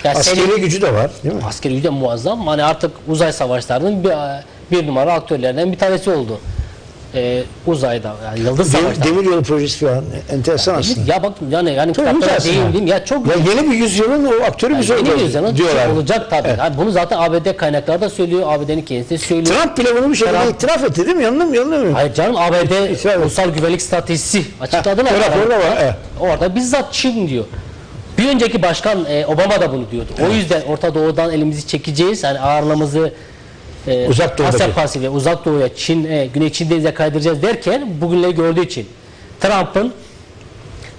Ya Askeri senin- gücü de var değil mi? askeri gücü de muazzam. Hani artık uzay savaşlarının bir, bir numara aktörlerinden bir tanesi oldu. Ee, uzayda yani yıldız savaşları. demir yolu projesi falan. Enteresan aslında. Ya bak yani yani Çok kitaplara değindim. Ya çok Ya yeni bir yüzyılın o aktörü biz yeni olacağız yüzyılın diyorlar. olacak tabii. Yani bunu zaten ABD kaynakları da söylüyor. ABD'nin kendisi söylüyor. Trump bile bunu bir şekilde Trump- itiraf etti değil mi? Yanılır mı? Yanılır mı? Hayır canım ABD İtiraf- ulusal güvenlik stratejisi açıkladılar. Ha, o raporda var, evet. Orada bizzat Çin diyor. Bir önceki başkan e, Obama da bunu diyordu. O yüzden Orta Doğu'dan elimizi çekeceğiz. Yani ağırlığımızı e, Uzak. Asya Pasifik, Uzak Doğu'ya, Çin, e, Güney Çin Denizi'ne kaydıracağız derken bugünleri gördüğü için Trump'ın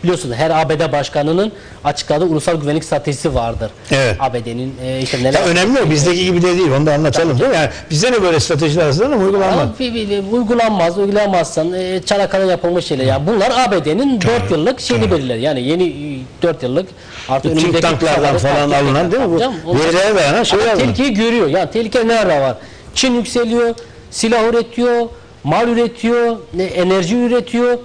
biliyorsunuz her ABD başkanının açıkladığı ulusal güvenlik stratejisi vardır. Evet. ABD'nin e, işte neler Ya önemli o bizdeki gibi de değil onu da anlatalım değil mi? Yani bizde ne böyle stratejiler hazırlanır ama uygulanmaz. Ama uygulanmaz, uygulanmazsan e, Çanakkale yapılmış şeyler. Yani bunlar ABD'nin 4 yıllık şeyini belirler. Yani yeni 4 yıllık artık Think önümüzdeki tanklardan falan alınan değil mi bu? Verilere dayanan şeyler bunlar. Tehlikeyi görüyor. Yani tehlike nerede var? Çin yükseliyor, silah üretiyor, mal üretiyor, enerji üretiyor.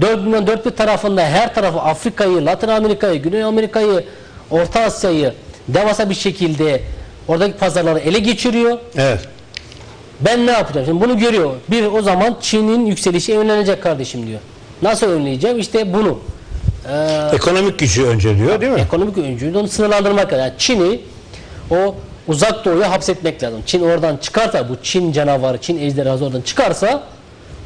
Dört, dört bir tarafında her tarafı Afrika'yı, Latin Amerika'yı, Güney Amerika'yı, Orta Asya'yı devasa bir şekilde oradaki pazarları ele geçiriyor. Evet. Ben ne yapacağım? Şimdi bunu görüyor. Bir o zaman Çin'in yükselişi önlenecek kardeşim diyor. Nasıl önleyeceğim? İşte bunu. Ee, Ekonomik gücü önce diyor değil mi? ekonomik öncülüğü onu sınırlandırmak. Yani Çin'i o uzak doğuya hapsetmek lazım. Çin oradan çıkarsa bu Çin canavarı, Çin ejderhası oradan çıkarsa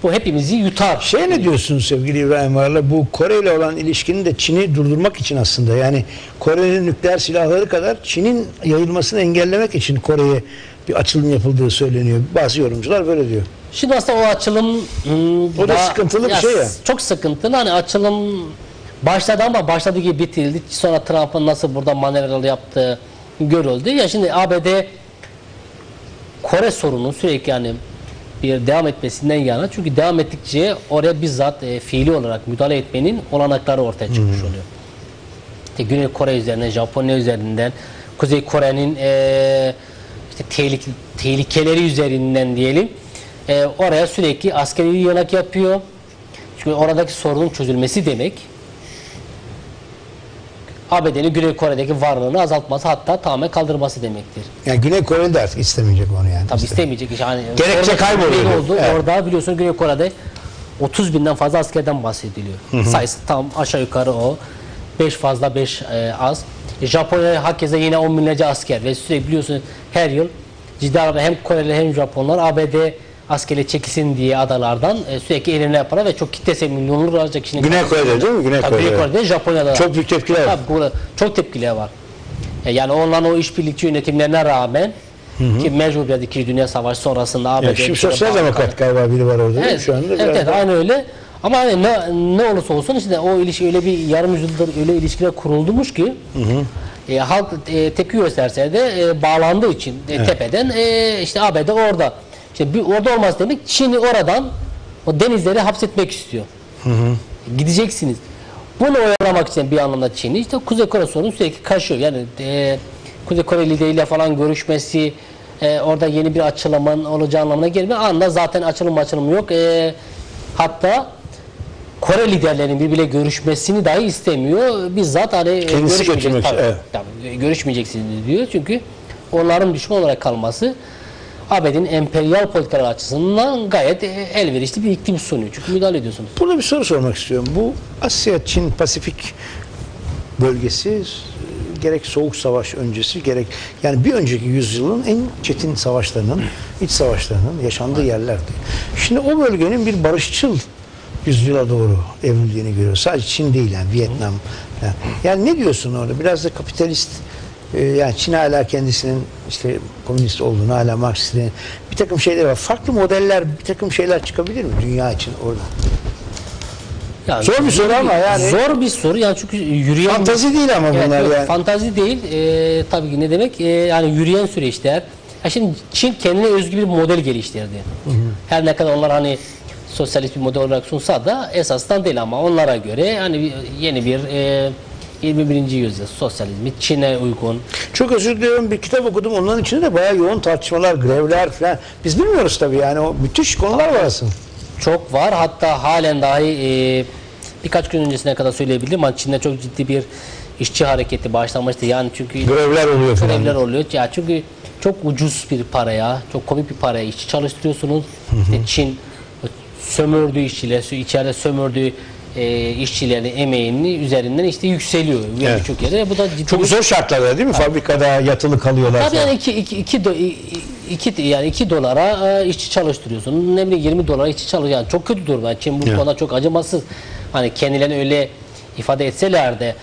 bu hepimizi yutar. Şey ne diyorsun sevgili İbrahim Varla bu Kore ile olan ilişkinin de Çin'i durdurmak için aslında yani Kore'nin nükleer silahları kadar Çin'in yayılmasını engellemek için Kore'ye bir açılım yapıldığı söyleniyor. Bazı yorumcular böyle diyor. Şimdi aslında o açılım hmm, O da sıkıntılı bir şey ya. Çok sıkıntılı. Hani açılım başladı ama başladığı gibi bitildi. Sonra Trump'ın nasıl burada manevralar yaptığı görüldü. Ya şimdi ABD Kore sorunu sürekli yani bir devam etmesinden yana. Çünkü devam ettikçe oraya bizzat e, fiili olarak müdahale etmenin olanakları ortaya çıkmış oluyor. İşte Güney Kore üzerinden, Japonya üzerinden, Kuzey Kore'nin e, işte tehlik, tehlikeleri üzerinden diyelim e, oraya sürekli askeri yanak yapıyor. Çünkü oradaki sorunun çözülmesi demek ABD'nin Güney Kore'deki varlığını azaltması hatta tamamen kaldırması demektir. Yani Güney Kore de artık istemeyecek onu yani. Tabii İste- istemeyecek. Yani Gerekçe kayboluyor. Oldu. Evet. Orada biliyorsun Güney Kore'de 30 binden fazla askerden bahsediliyor. Sayısı tam aşağı yukarı o. 5 fazla 5 az. E, Japonya hakeza yine 10 binlerce asker ve sürekli biliyorsun her yıl ciddi anlamda hem Koreli hem Japonlar ABD askeri çekilsin diye adalardan e, sürekli eylemler yaparlar ve çok kitlesel milyonlarca kişinin Güney Kore'de değil mi? Güney Tabii Güney Kore'de. Kore'de, Japonya'da. da. Çok büyük tepkiler var. Tabii çok tepkiler var. E, Yani onların o işbirlikçi yönetimlerine rağmen ki mecburiyet 2. Dünya Savaşı sonrasında ABD Yani şimdi sosyal demokrat galiba biri var orada? Evet, Şu anda evet, biraz evet daha- aynı öyle. Ama hani ne, ne olursa olsun işte o ilişki öyle bir yarım yüzyıldır öyle ilişkiler kurulmuş ki e, halk e, tepki gösterse de e, bağlandığı için e, tepeden e, işte ABD orada. İşte bir, orada olmaz demek Çin'i oradan o denizleri hapsetmek istiyor. Gideceksiniz. Bunu oyalamak için bir anlamda Çin'i işte Kuzey Kore sorunu sürekli kaşıyor. Yani e, Kuzey Kore lideriyle falan görüşmesi e, orada yeni bir açılımın olacağı anlamına gelmiyor. Anda zaten açılım açılım yok. E, hatta Kore liderlerinin birbiriyle görüşmesini dahi istemiyor. Bizzat hani e, Kendisi görüşmeyecek- götürmek, tabii, evet. görüşmeyeceksiniz diyor. Çünkü onların düşman olarak kalması ABD'nin emperyal politikalar açısından gayet e, elverişli bir iklim sunuyor. Çünkü müdahale ediyorsunuz. Burada bir soru sormak istiyorum. Bu Asya, Çin, Pasifik bölgesi gerek Soğuk Savaş öncesi gerek yani bir önceki yüzyılın en çetin savaşlarının, iç savaşlarının yaşandığı yerlerdi. Şimdi o bölgenin bir barışçıl yüzyıla doğru evrildiğini görüyoruz. Sadece Çin değil yani Vietnam. Yani ne diyorsun orada? Biraz da kapitalist e, yani Çin hala kendisinin işte komünist olduğunu hala Marksistlerin bir takım şeyler var. Farklı modeller bir takım şeyler çıkabilir mi dünya için orada? Yani Zor bir soru ama yani- Zor bir soru yani çünkü yürüyen Fantazi değil ama Evet, bunlar yok, yani. Fantazi değil. Ee, tabii ki ne demek? Ee, yani yürüyen süreçler. Ya şimdi Çin kendine özgü bir model geliştirdi. Her ne kadar onlar hani sosyalist bir model olarak sunsa da esasdan değil ama onlara göre hani yeni bir e, 21. yüzyıl sosyalizmi Çin'e uygun. Çok özür diliyorum bir kitap okudum. Onların içinde de bayağı yoğun tartışmalar, grevler falan. Biz bilmiyoruz tabii yani o müthiş konular var aslında. çok var. Hatta halen dahi e, birkaç gün öncesine kadar söyleyebilirim. Hani Çin'de çok ciddi bir işçi hareketi başlamıştı. Yani çünkü Grevler oluyor falan. görevler oluyor. Ya çünkü çok ucuz bir paraya, çok komik bir paraya işçi çalıştırıyorsunuz. İşte Çin sömürdüğü işçiler, içeride sömürdüğü e, işçilerin emeğini üzerinden işte yükseliyor Evet. birçok yere. Bu da ciddi Çok bir- zor şartlarda değil mi? Fabrikada yatılı kalıyorlar Tabii falan. yani iki, iki, iki, do- iki, yani iki dolara e, işçi çalıştırıyorsun. Ne bileyim 20 dolara işçi çalışıyor. Yani çok kötü durum. Yani Çin bu Evet. konuda çok acımasız. Hani kendilerini öyle ifade etseler de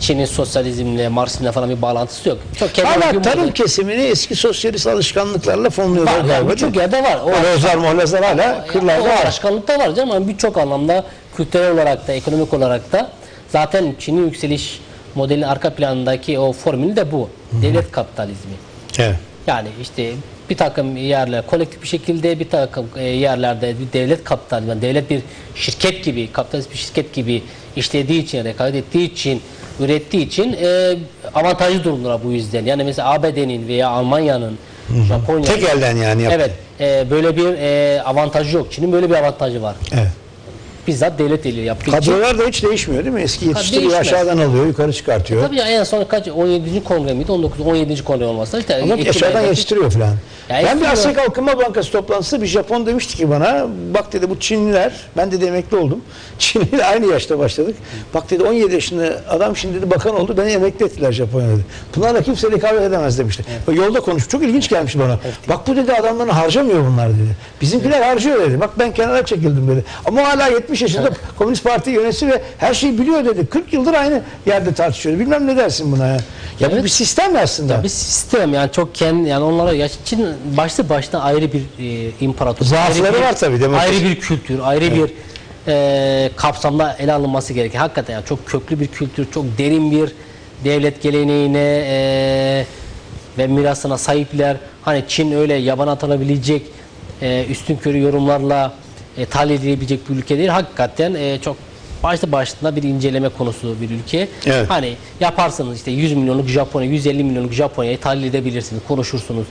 Çin'in sosyalizmle, Marksizmle falan bir bağlantısı yok. Çok özgü tarım modeli- kesimini eski sosyalist alışkanlıklarla fonluyorlar var. Yani galiba. birçok yerde var. O, Molozlar molozlar hala kırlarda var. alışkanlık da var canım ama birçok anlamda kültürel olarak da ekonomik olarak da zaten Çin'in yükseliş modelinin arka planındaki o formülü de bu. Devlet kapitalizmi. Evet. Yani işte bir takım yerler kolektif bir şekilde bir takım e, yerlerde bir devlet kapitalizmi, yani devlet bir şirket gibi, kapitalist bir şirket gibi işlediği için, rekabet ettiği için, ürettiği için e, avantajlı durumlar bu yüzden. Yani mesela ABD'nin veya Almanya'nın, Japonya'nın Tek elden yani yaptı. Evet, e, böyle bir e, avantajı yok. Çin'in böyle bir avantajı var. Evet. Bizzat devlet eliyle için. Kadrolar da hiç değişmiyor değil mi? Eski yetiştiriyor değişmez. aşağıdan alıyor yukarı çıkartıyor. Tabii ya en son kaç 17. kongre miydi? 19 17. kongre olmasa işte Ama aşağıdan yetiştiriyor falan. Ya ben bir. Asya Kalkınma Bankası toplantısında bir Japon demişti ki bana bak dedi bu Çinliler ben de emekli oldum. Çinliler aynı yaşta başladık. Bak dedi 17 yaşında adam şimdi dedi bakan oldu beni emekli ettiler Japonya'da dedi. Bunlarla kimse rekabet edemez demişti. Yolda konuşmuş. Çok ilginç gelmişti bana. Bak bu dedi adamlarını harcamıyor bunlar dedi. Bizimkiler harcıyor dedi. Bak ben kenara çekildim dedi. Ama hala 70 yaşında Komünist Parti yönetici ve her şeyi biliyor dedi. 40 yıldır aynı yerde tartışıyor. Bilmem ne dersin buna ya. Ya bu Evet. bir sistem aslında. bir sistem yani çok kendi yani onlara ya Çin başlı başına ayrı bir e, imparator. Zaafları ayrı bir- var tabii, demokrasi. Ayrı bir kültür, ayrı bir e, kapsamda ele alınması gerekiyor. Hakikaten yani çok köklü bir kültür, çok derin bir devlet geleneğine e, ve mirasına sahipler. Hani Çin öyle yaban atılabilecek e, üstün körü yorumlarla e, tahlil edilebilecek bir ülke değil. Hakikaten e, çok başlı başına bir inceleme konusu bir ülke. Evet. Hani yaparsınız işte 100 milyonluk Japonya, 150 milyonluk Japonya'yı tahlil edebilirsiniz, konuşursunuz.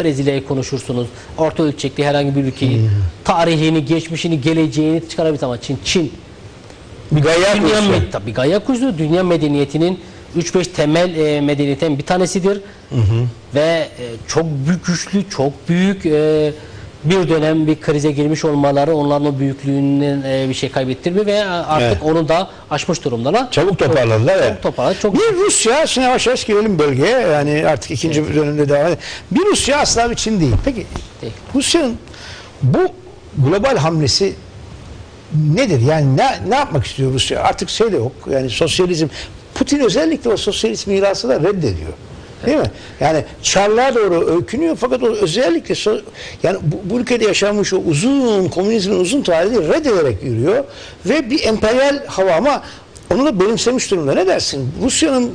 Brezilya'yı konuşursunuz. Orta ölçekli herhangi bir ülkeyi, Hmm. tarihini, geçmişini, geleceğini çıkarabilirsiniz ama Çin, Çin Bir gayak dünya kursu. med- tabii Gaia Kuzu dünya medeniyetinin 3-5 temel e, medeniyetten bir tanesidir. Ve e, çok büyük güçlü, çok büyük e, bir dönem bir krize girmiş olmaları onların o büyüklüğünden e, bir şey kaybettirmiyor ve artık Evet. onu da aşmış durumdalar. Çabuk toparladılar. evet. Çabuk toparladı. Çok Bir Rusya, şimdi yavaş yavaş girelim bölgeye. Yani artık ikinci bir dönemde devam edelim. Bir Rusya asla bir Çin değil. Peki Değil. Rusya'nın bu global hamlesi nedir? Yani ne, ne yapmak istiyor Rusya? Artık şey de yok. Yani sosyalizm. Putin özellikle o sosyalist mirası da reddediyor. Değil mi? Yani çarlığa doğru öykünüyor fakat o özellikle yani bu, bu ülkede yaşanmış o uzun komünizmin uzun tarihi reddederek yürüyor ve bir emperyal hava ama onu da benimsemiş durumda. Ne dersin? Rusya'nın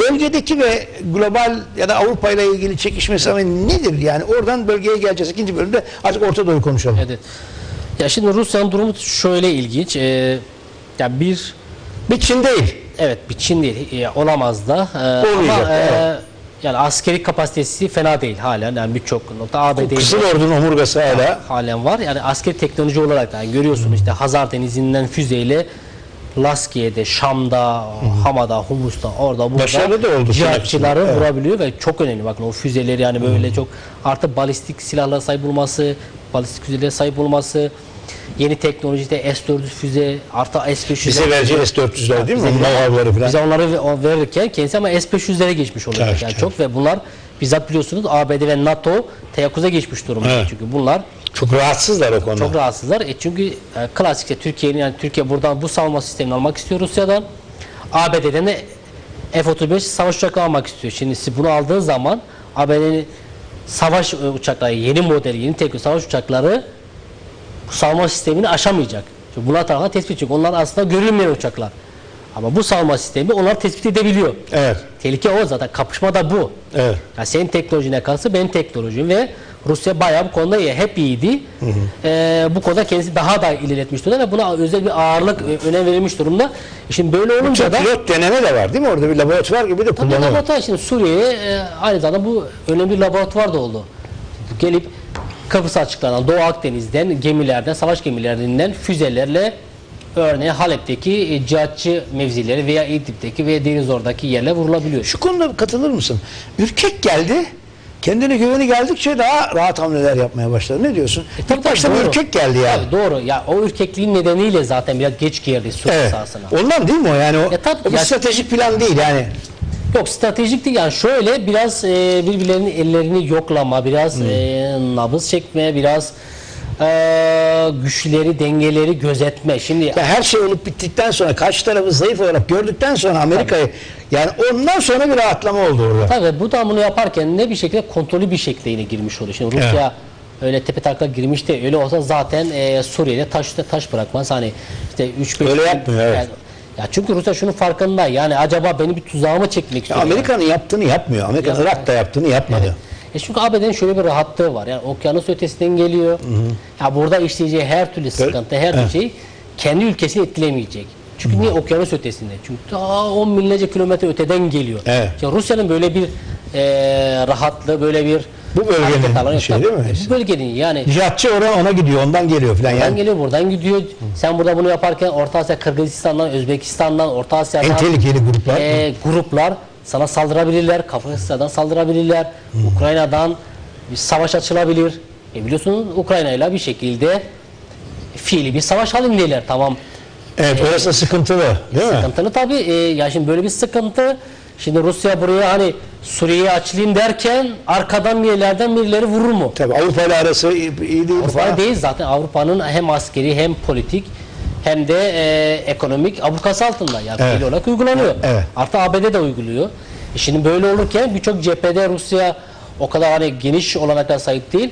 bölgedeki ve global ya da Avrupa ile ilgili çekişmesi ama nedir? Yani oradan bölgeye geleceğiz. İkinci bölümde artık Orta Doğu'yu konuşalım. Evet. Ya şimdi Rusya'nın durumu şöyle ilginç. Ee, ya bir Bir Çin değil. Evet bir Çin değil e, olamaz da Ee, Olmayacak, ama e, evet. yani askeri kapasitesi fena değil halen yani birçok nokta ABD'de Kızıl Ordu'nun omurgası hala. halen var. Yani askeri teknoloji olarak da yani görüyorsun işte Hazar Denizi'nden füzeyle Laskiye'de, Şam'da, Hama'da, Humus'ta, orada burada Başarılı da oldu cihatçıları evet. vurabiliyor ve çok önemli. Bakın o füzeleri yani böyle çok artık balistik silahlara sahip olması, balistik füzelere sahip olması, yeni teknolojide S-400 füze, artı S-500 Bize vereceği S-400'ler değil mi? Avları falan. Bize onları verirken kendisi ama S-500'lere geçmiş olacak Evet, yani evet. çok ve bunlar bizzat biliyorsunuz ABD ve NATO teyakkuza geçmiş durumda Evet. çünkü bunlar Çok rahatsızlar o konuda. çok rahatsızlar. E çünkü e, klasikte Türkiye'nin yani Türkiye buradan bu savunma sistemini almak istiyor Rusya'dan. ABD'den de F-35 savaş uçakları almak istiyor. Şimdi siz bunu aldığın zaman ABD'nin savaş e, uçakları, yeni model, yeni teknik savaş uçakları savunma sistemini aşamayacak. Çünkü bunlar tarafından tespit edecek. Onlar aslında görünmeyen uçaklar. Ama bu savunma sistemi onlar tespit edebiliyor. Evet. Tehlike o zaten. Kapışma da bu. Evet. Yani senin teknolojine kalsa benim teknolojim ve Rusya bayağı bu konuda iyi. Hep iyiydi. Ee, bu konuda kendisi daha da ilerletmiş durumda ve buna özel bir ağırlık e, önem verilmiş durumda. E Şimdi böyle olunca da Pilot deneme de var değil mi? Orada bir laboratuvar gibi de Tabii kullanılıyor. laboratuvar şimdi Suriye'ye e, aynı zamanda bu önemli bir laboratuvar da oldu. Gelip Kıbrıs açıklanan Doğu Akdeniz'den gemilerden, savaş gemilerinden füzelerle örneğin Halep'teki e, cihatçı mevzileri veya İdlib'deki veya Denizor'daki yerler vurulabiliyor. Şu konuda katılır mısın? Ürkek geldi. Kendine güveni geldikçe daha rahat hamleler yapmaya başladı. Ne diyorsun? E, tabii, İlk başta tabii, bir doğru. ürkek geldi yani. Tabii doğru. Ya o ürkekliğin nedeniyle zaten biraz geç girdi Suriye Evet. sahasına. Ondan değil mi o yani? O, E, tabii. o bir Ya- stratejik plan değil yani. Yok stratejik değil yani şöyle biraz e, birbirlerinin ellerini yoklama, biraz Hmm. e, nabız çekme, biraz e, güçleri, dengeleri gözetme. Şimdi Ya her şey olup bittikten sonra karşı tarafı zayıf olarak gördükten sonra Amerika'yı yani ondan sonra bir rahatlama oldu orada. tabii bu da bunu yaparken ne bir şekilde kontrollü bir şekilde yine girmiş oluyor. Şimdi Rusya öyle tepe taklak girmiş de öyle olsa zaten e, Suriye'de taş üstüne taş bırakmaz. Hani işte 3 5 Öyle yapmıyor, evet. Yani Ya çünkü Rusya şunun farkında. Yani acaba beni bir tuzağa mı çekmek Ya istiyor? yani? Amerika'nın yaptığını yapmıyor. Amerika Ya- Irak'ta yaptığını yapmadı. E çünkü ABD'nin şöyle bir rahatlığı var. Yani okyanus ötesinden geliyor. Ya burada işleyeceği her türlü sıkıntı, her türlü Evet. şey kendi ülkesini etkilemeyecek. Çünkü niye okyanus ötesinde? Çünkü ta 10 binlerce kilometre öteden geliyor. Evet. İşte Rusya'nın böyle bir e, rahatlığı, böyle bir Bu bölgenin şey değil mi? Bu bölgenin yani Cihatçı oraya ona gidiyor, ondan geliyor falan Buradan yani. geliyor, buradan gidiyor. Sen burada bunu yaparken Orta Asya, Kırgızistan'dan, Özbekistan'dan, Orta Asya'dan En tehlikeli gruplar. e, gruplar sana saldırabilirler. Kafkasya'dan saldırabilirler. Ukrayna'dan bir savaş açılabilir. E biliyorsunuz Ukrayna ile bir şekilde fiili bir savaş halindeler. Tamam. Evet, orası sıkıntılı, değil mi? Sıkıntılı tabii. E, ya şimdi böyle bir sıkıntı. Şimdi Rusya buraya hani Suriye'yi açılayım derken arkadan birilerden birileri vurur mu? Tabii Avrupa ile arası iyi, değil Avrupa falan. değil zaten Avrupa'nın hem askeri hem politik hem de e, ekonomik ablukası altında yani Evet. olarak uygulanıyor. Evet. Artı ABD de uyguluyor. E şimdi böyle olurken birçok cephede Rusya o kadar hani geniş olanaklara sahip değil.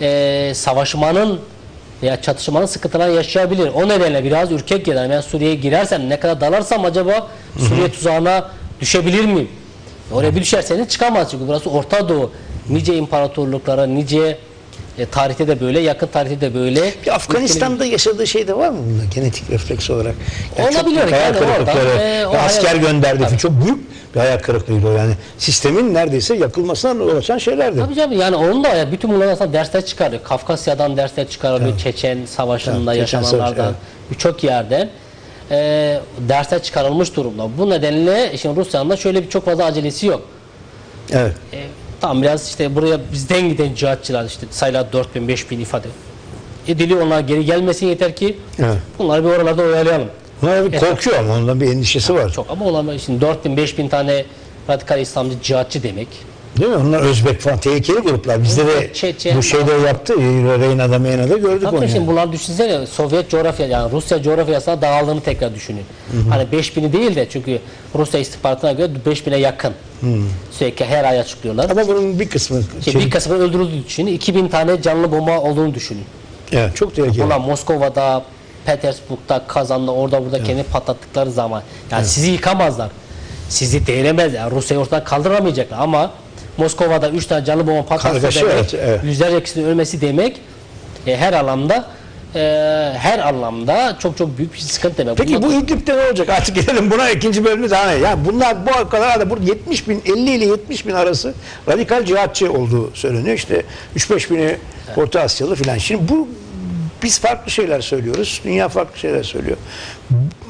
E, savaşmanın veya çatışmanın sıkıntılarını yaşayabilir. O nedenle biraz ürkek gelen ben Suriye'ye girersem ne kadar dalarsam acaba Suriye tuzağına düşebilir miyim? Oraya bir düşerseniz çıkamaz çünkü burası Orta Doğu. Nice imparatorluklara, nice e, tarihte de böyle, yakın tarihte de böyle. Bir Afganistan'da yaşadığı şey de var mı bunda genetik refleks olarak? çok Olabilir, hayal yani kırıklıkları, oradan, e, o asker hayal- gönderdi. Tabii. Çok büyük bir hayal kırıklığıydı o yani. Sistemin neredeyse yakılmasına yol açan şeylerdi. Tabii canım yani onun da ya bütün bunlar aslında dersler çıkarıyor. Kafkasya'dan dersler çıkarılıyor. Çeçen Savaşı'nda Evet, yaşananlardan evet. birçok yerden e, dersler çıkarılmış durumda. Bu nedenle şimdi Rusya'nın da şöyle bir çok fazla acelesi yok. Evet. E, tam biraz işte buraya bizden giden cihatçılar işte sayılar 4000 5000 ifade ediliyor. Onlar geri gelmesin yeter ki Evet. bunları bir oralarda oyalayalım. Bunlar bir korkuyor ama ondan bir endişesi var. Çok ama olan şimdi 4000 5000 tane radikal İslamcı cihatçı demek. Değil mi? Onlar Özbek falan tehlikeli gruplar. Bizde de Çeçen- bu şeyde yaptı. Reyna'da Meyna'da gördük Tabii onu. şimdi yani. bunlar düşünsene Sovyet coğrafya yani Rusya coğrafyasına dağıldığını tekrar düşünün. Hani 5000'i değil de çünkü Rusya istihbaratına göre 5000'e yakın. Sürekli her ay açıklıyorlar. Ama bunun bir kısmı İşte şey- bir kısmı öldürüldüğü düşünün. 2000 tane canlı bomba olduğunu düşünün. evet, çok tehlikeli. Bunlar Moskova'da, Petersburg'da, Kazan'da orada burada kendi patlattıkları zaman yani sizi yıkamazlar. Sizi değiremezler. Yani Rusya'yı ortadan kaldıramayacaklar ama Moskova'da 3 tane canlı bomba Kargaşa, demek, evet, evet. yüzlerce kişinin ölmesi demek e, her anlamda e, her anlamda çok çok büyük bir sıkıntı demek. Peki Bunlar- bu İdlib'de ne olacak? Artık gelelim buna ikinci bölümümüz. Hani ya bunlar bu kadar da burada 70 bin 50 ile 70 bin arası radikal cihatçı olduğu söyleniyor. İşte 3-5 bini Orta Asyalı filan. Şimdi bu biz farklı şeyler söylüyoruz. Dünya farklı şeyler söylüyor.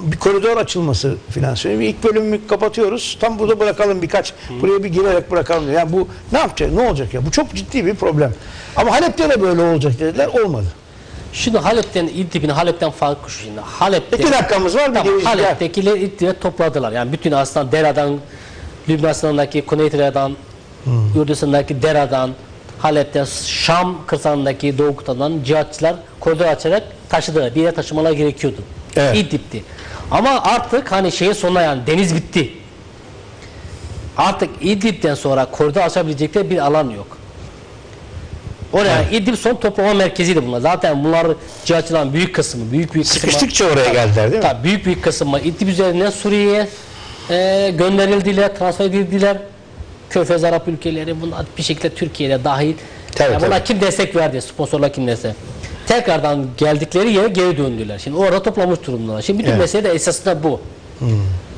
Bir koridor açılması filan söylüyor. İlk bölümü kapatıyoruz. Tam burada bırakalım birkaç. Buraya bir girerek bırakalım diyor. Yani bu ne yapacak? Ne olacak ya? Bu çok ciddi bir problem. Ama Halep'te de böyle olacak dediler. Olmadı. Şimdi Halep'ten İdlib'in Halep'ten farkı şu şimdi. Halep'te İki dakikamız var. Bir Tamam, geri- Halep'tekiler İdlib'e topladılar. Yani bütün aslında Dera'dan, Lübnan sınırındaki Kuzey Dera'dan, Ürdün sınırındaki Dera'dan, Halep'te Şam kırsalındaki Doğu kıtadan cihatçılar koridor açarak taşıdılar. Bir yere taşımalar gerekiyordu. Evet. İdlib'ti. Ama artık hani şeyin sonuna yani deniz bitti. Artık İdlib'den sonra koridor açabilecekleri bir alan yok. Oraya İdlib son toplama merkeziydi bunlar. Zaten bunlar cihatçıların büyük kısmı, büyük büyük kısmı. Sıkıştıkça oraya geldiler değil mi? Tabii büyük büyük kısmı İdlib üzerinden Suriye'ye e, gönderildiler, transfer edildiler. Körfez Arap ülkeleri bunlar bir şekilde Türkiye'de dahil. Tabii, Yani tabii. kim destek verdi, sponsorlar kim destek. Tekrardan geldikleri yere geri döndüler. Şimdi orada toplamış durumdalar. Şimdi bütün Evet. mesele de esasında bu.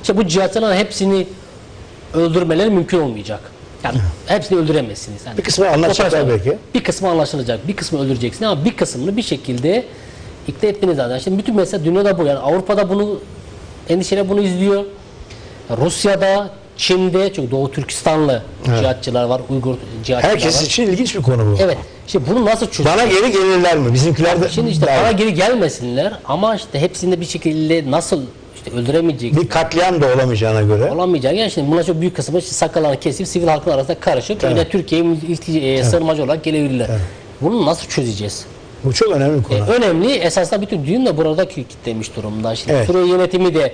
İşte bu cihatçıların hepsini öldürmeleri mümkün olmayacak. Yani hepsini öldüremezsiniz. Yani Bir kısmı operasyon- belki. Bir kısmı anlaşılacak, bir kısmı öldüreceksin ama bir kısmını bir şekilde ikna etmeniz lazım. Şimdi bütün mesele dünyada bu. Yani Avrupa'da bunu endişeyle bunu izliyor. Rusya'da, Çin'de çünkü Doğu Türkistanlı cihatçılar var, Uygur cihatçılar Herkes var. için ilginç bir konu bu. Evet. Şimdi bunu nasıl çözeceğiz? Bana geri gelirler mi? Bizimkiler de Şimdi işte bana geri gelmesinler ama işte hepsini bir şekilde nasıl işte öldüremeyecek, bir katliam da olamayacağına göre. olamayacak. Yani şimdi bunlar çok büyük kısmı işte sakallarını kesip sivil halkın arasında karışıp yine Türkiye'ye ilti, e, sığınmacı olarak gelebilirler. Bunu nasıl çözeceğiz? Bu çok önemli bir konu. E, önemli esasında bütün düğün de burada ki- kitlemiş durumda. Şimdi Evet. Suriye yönetimi de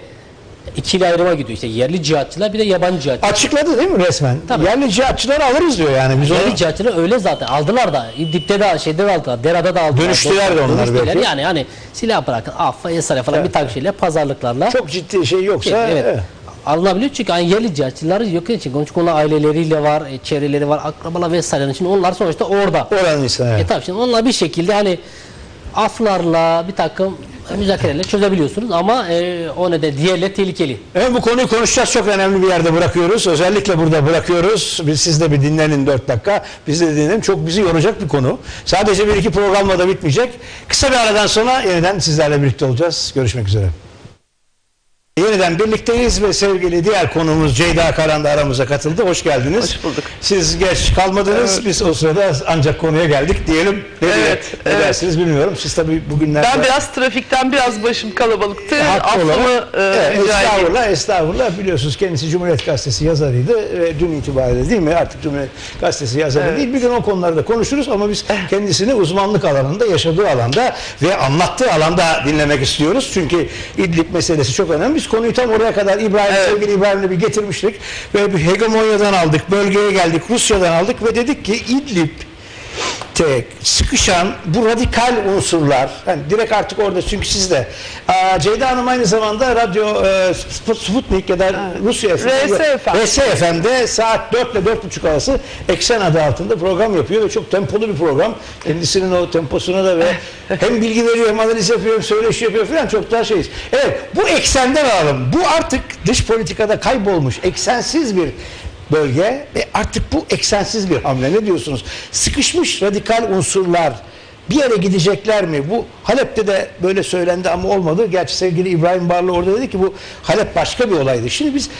ikili ayrıma gidiyor. İşte yerli cihatçılar bir de yabancı cihatçılar. Açıkladı değil mi resmen? Tabii. Yerli cihatçıları alırız diyor yani. Biz onu Yerli cihatçılar öyle zaten aldılar da İdlib'de de şeyde de aldılar. Dera'da da aldılar. Dönüştüler de onlar belki. Yani hani silah bırakın affa vesaire falan bir takım şeyle pazarlıklarla çok ciddi şey yoksa evet. evet. Alınabiliyor çünkü hani yerli cihatçıları yok için. Çünkü onlar aileleriyle var, e, çevreleri var, akrabalar vesaire. için onlar sonuçta orada. oranın insan. E Evet. tabii şimdi onlar bir şekilde hani aflarla bir takım müzakereyle çözebiliyorsunuz ama e, o neden diğerleri tehlikeli. Evet bu konuyu konuşacağız. Çok önemli bir yerde bırakıyoruz. Özellikle burada bırakıyoruz. Biz siz de bir dinlenin 4 dakika. Biz de dinlenin. Çok bizi yoracak bir konu. Sadece bir iki programla da bitmeyecek. Kısa bir aradan sonra yeniden sizlerle birlikte olacağız. Görüşmek üzere. Yeniden birlikteyiz ve sevgili diğer konuğumuz Ceyda Karan da aramıza katıldı. Hoş geldiniz. Hoş bulduk. Siz geç kalmadınız. Biz o sırada ancak konuya geldik diyelim. Ne, Evet, ne evet. dersiniz bilmiyorum. Siz tabii bugünlerde... Ben biraz trafikten biraz başım kalabalıktı. Haklı olarak. e, Evet, estağfurullah, estağfurullah. Biliyorsunuz kendisi Cumhuriyet Gazetesi yazarıydı ve dün itibariyle değil mi? Artık Cumhuriyet Gazetesi yazarı Evet. değil. Bir gün o konularda konuşuruz ama biz kendisini uzmanlık alanında, yaşadığı alanda ve anlattığı alanda dinlemek istiyoruz. Çünkü İdlib meselesi çok önemli. Biz konuyu tam oraya kadar İbrahim, Evet. sevgili İbrahim'le bir getirmiştik ve bir hegemonyadan aldık, bölgeye geldik, Rusya'dan aldık ve dedik ki İdlib tek sıkışan bu radikal unsurlar yani direkt artık orada çünkü siz de Aa, Ceyda Hanım aynı zamanda radyo e, Sput- Sputnik ya da Rusya FM, RSFM. RSFM'de saat 4 ile 4.30 arası Eksen adı altında program yapıyor ve çok tempolu bir program. Kendisinin o temposuna da ve hem bilgi veriyor hem analiz yapıyor hem söyleşi yapıyor falan çok daha şeyiz. Evet bu eksenden alalım. Bu artık dış politikada kaybolmuş eksensiz bir bölge ve artık bu eksensiz bir hamle. Ne diyorsunuz? Sıkışmış radikal unsurlar bir yere gidecekler mi? Bu Halep'te de böyle söylendi ama olmadı. Gerçi sevgili İbrahim Barlı orada dedi ki bu Halep başka bir olaydı. Şimdi biz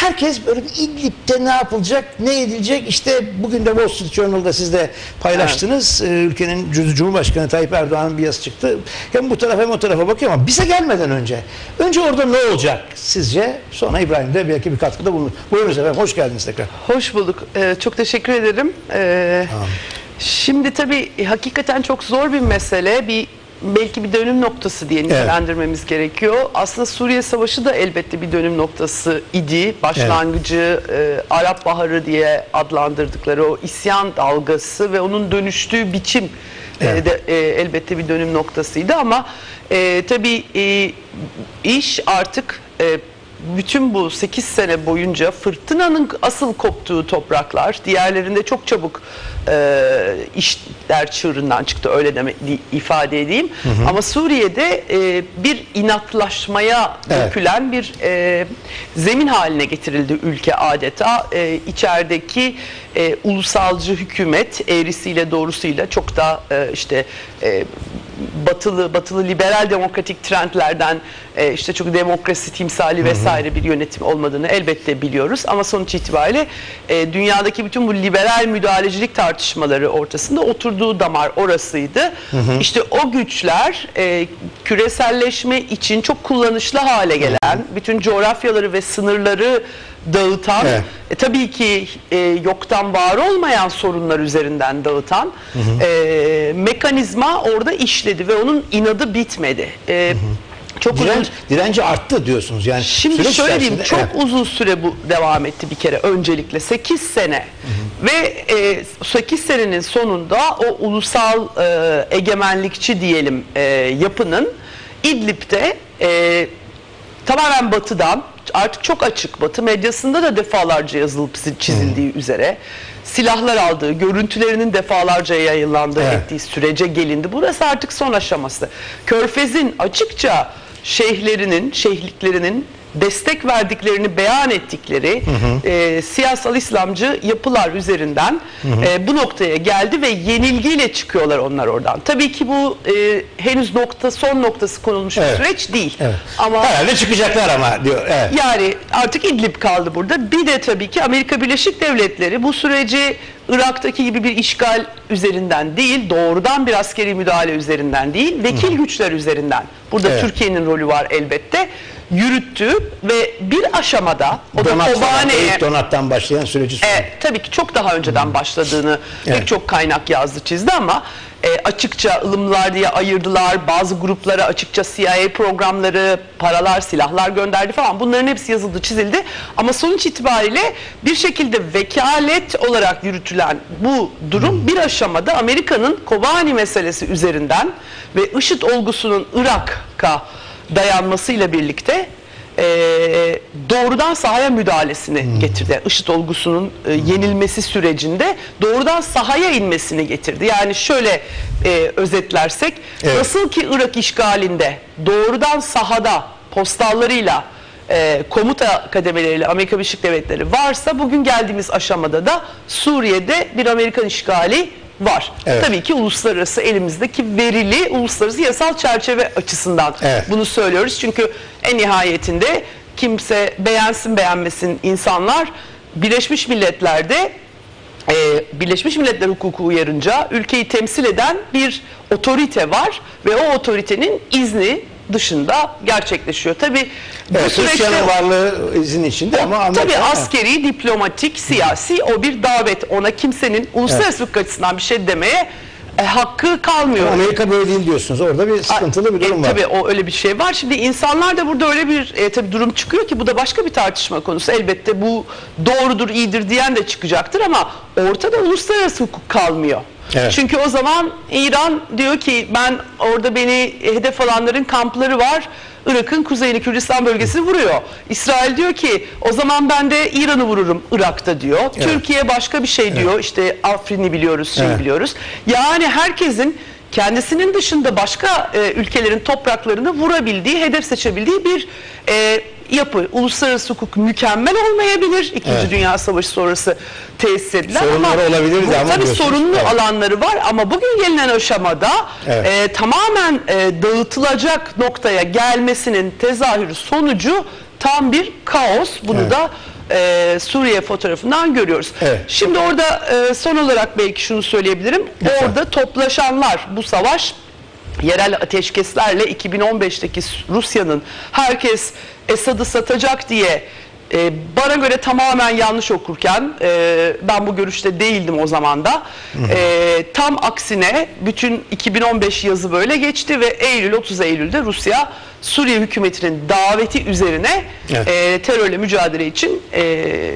herkes böyle bir İdlib'de ne yapılacak, ne edilecek? İşte bugün de Wall Street Journal'da siz de paylaştınız. Ee, Ülkenin Cumhur- Cumhurbaşkanı Tayyip Erdoğan'ın bir yazı çıktı. Hem bu tarafa hem o tarafa bakıyor ama bize gelmeden önce. Önce orada ne olacak sizce? Sonra İbrahim de belki bir katkıda bulunur. Buyurunuz efendim. Hoş geldiniz tekrar. Hoş bulduk. Ee, çok teşekkür ederim. Ee, şimdi tabii hakikaten çok zor bir mesele. Bir belki bir dönüm noktası diye nitelendirmemiz gerekiyor. Aslında Suriye Savaşı da elbette bir dönüm noktası idi. Başlangıcı e, Arap Baharı diye adlandırdıkları o isyan dalgası ve onun dönüştüğü biçim e, Evet. de e, elbette bir dönüm noktasıydı ama e, tabii e, iş artık e, bütün bu 8 sene boyunca fırtınanın asıl koptuğu topraklar diğerlerinde çok çabuk e, işler çığırından çıktı öyle deme, ifade edeyim. Ama Suriye'de e, bir inatlaşmaya Evet. dökülen bir e, zemin haline getirildi ülke adeta. E, içerideki e, ulusalcı hükümet eğrisiyle doğrusuyla çok da e, işte e, batılı batılı liberal demokratik trendlerden e, işte çok demokrasi timsali vesaire bir yönetim olmadığını elbette biliyoruz. Ama sonuç itibariyle e, dünyadaki bütün bu liberal müdahalecilik tartışmaları ortasında oturduğu damar orasıydı. İşte o güçler e, küreselleşme için çok kullanışlı hale gelen bütün coğrafyaları ve sınırları dağıtan Evet. e, tabii ki e, yoktan var olmayan sorunlar üzerinden dağıtan e, mekanizma orada işledi ve onun inadı bitmedi. E, çok uzun Direnç, direnci arttı diyorsunuz. Yani Şimdi şöyle diyeyim çok evet. uzun süre bu devam etti bir kere öncelikle 8 sene ve e, 8 senenin sonunda o ulusal e, egemenlikçi diyelim e, yapının İdlib'de e, tamamen batıdan artık çok açık batı medyasında da defalarca yazılıp çizildiği üzere silahlar aldığı, görüntülerinin defalarca yayınlandığı Evet. ettiği sürece gelindi. Burası artık son aşaması. Körfez'in açıkça şeyhlerinin, şeyhliklerinin destek verdiklerini beyan ettikleri e, siyasal İslamcı yapılar üzerinden e, bu noktaya geldi ve yenilgiyle çıkıyorlar onlar oradan. Tabii ki bu e, henüz nokta son noktası konulmuş Evet. bir süreç değil. Evet. Ama Herhalde çıkacaklar ama diyor. Evet. yani artık İdlib kaldı burada. Bir de tabii ki Amerika Birleşik Devletleri bu süreci Irak'taki gibi bir işgal üzerinden değil, doğrudan bir askeri müdahale üzerinden değil, vekil güçler üzerinden. Burada Evet. Türkiye'nin rolü var elbette. Yürüttü ve bir aşamada o da Donat falan, Kobane'ye donattan başlayan süreci e, tabii ki çok daha önceden başladığını Evet. pek çok kaynak yazdı çizdi ama e, açıkça ılımlar diye ayırdılar. Bazı gruplara açıkça CIA programları, paralar, silahlar gönderdi falan. Bunların hepsi yazıldı, çizildi. Ama sonuç itibariyle bir şekilde vekalet olarak yürütülen bu durum bir aşamada Amerika'nın Kobani meselesi üzerinden ve IŞİD olgusunun Irak'a dayanmasıyla birlikte e, doğrudan sahaya müdahalesini getirdi. Yani IŞİD olgusunun e, yenilmesi sürecinde doğrudan sahaya inmesini getirdi. Yani şöyle e, özetlersek Evet. nasıl ki Irak işgalinde doğrudan sahada postallarıyla e, komuta kademeleriyle Amerika Birleşik Devletleri varsa bugün geldiğimiz aşamada da Suriye'de bir Amerikan işgali var. Evet. Tabii ki uluslararası elimizdeki verili uluslararası yasal çerçeve açısından Evet. bunu söylüyoruz. Çünkü en nihayetinde kimse beğensin beğenmesin insanlar Birleşmiş Milletler'de e, Birleşmiş Milletler hukuku uyarınca ülkeyi temsil eden bir otorite var ve o otoritenin izni dışında gerçekleşiyor. Tabii bu Evet, Rusya'nın varlığı izin içinde ama Amerika- tabii askeri, diplomatik, siyasi o bir davet. Ona kimsenin uluslararası hukuk açısından bir şey demeye e, hakkı kalmıyor. Amerika böyle değil diyorsunuz. Orada bir sıkıntılı bir E, durum var. Tabii o öyle bir şey var. Şimdi insanlar da burada öyle bir e, tabii durum çıkıyor ki bu da başka bir tartışma konusu. Elbette bu doğrudur, iyidir diyen de çıkacaktır ama ortada uluslararası hukuk kalmıyor. Evet. Çünkü o zaman İran diyor ki ben orada beni hedef alanların kampları var. Irak'ın kuzeyini Kürdistan bölgesini vuruyor. İsrail diyor ki o zaman ben de İran'ı vururum Irak'ta diyor. Türkiye başka bir şey diyor. İşte Afrin'i biliyoruz, şey Evet. biliyoruz. Yani herkesin kendisinin dışında başka e, ülkelerin topraklarını vurabildiği, hedef seçebildiği bir e, yapı. Uluslararası hukuk mükemmel olmayabilir. İkinci Evet. Dünya Savaşı sonrası tesis edilen Sorunları ama olabilirdi bu, ama tabii sorunlu Evet. alanları var ama bugün gelinen aşamada Evet. e, tamamen e, dağıtılacak noktaya gelmesinin tezahürü sonucu tam bir kaos. Bunu Evet. da e, Suriye fotoğrafından görüyoruz. Evet. Şimdi orada e, son olarak belki şunu söyleyebilirim. Lütfen. Orada toplaşanlar bu savaş yerel ateşkeslerle 2015'teki Rusya'nın herkes Esad'ı satacak diye e, bana göre tamamen yanlış okurken e, ben bu görüşte değildim o zaman da E, tam aksine bütün 2015 yazı böyle geçti ve Eylül 30 Eylül'de Rusya Suriye hükümetinin daveti üzerine Evet. e, terörle mücadele için e,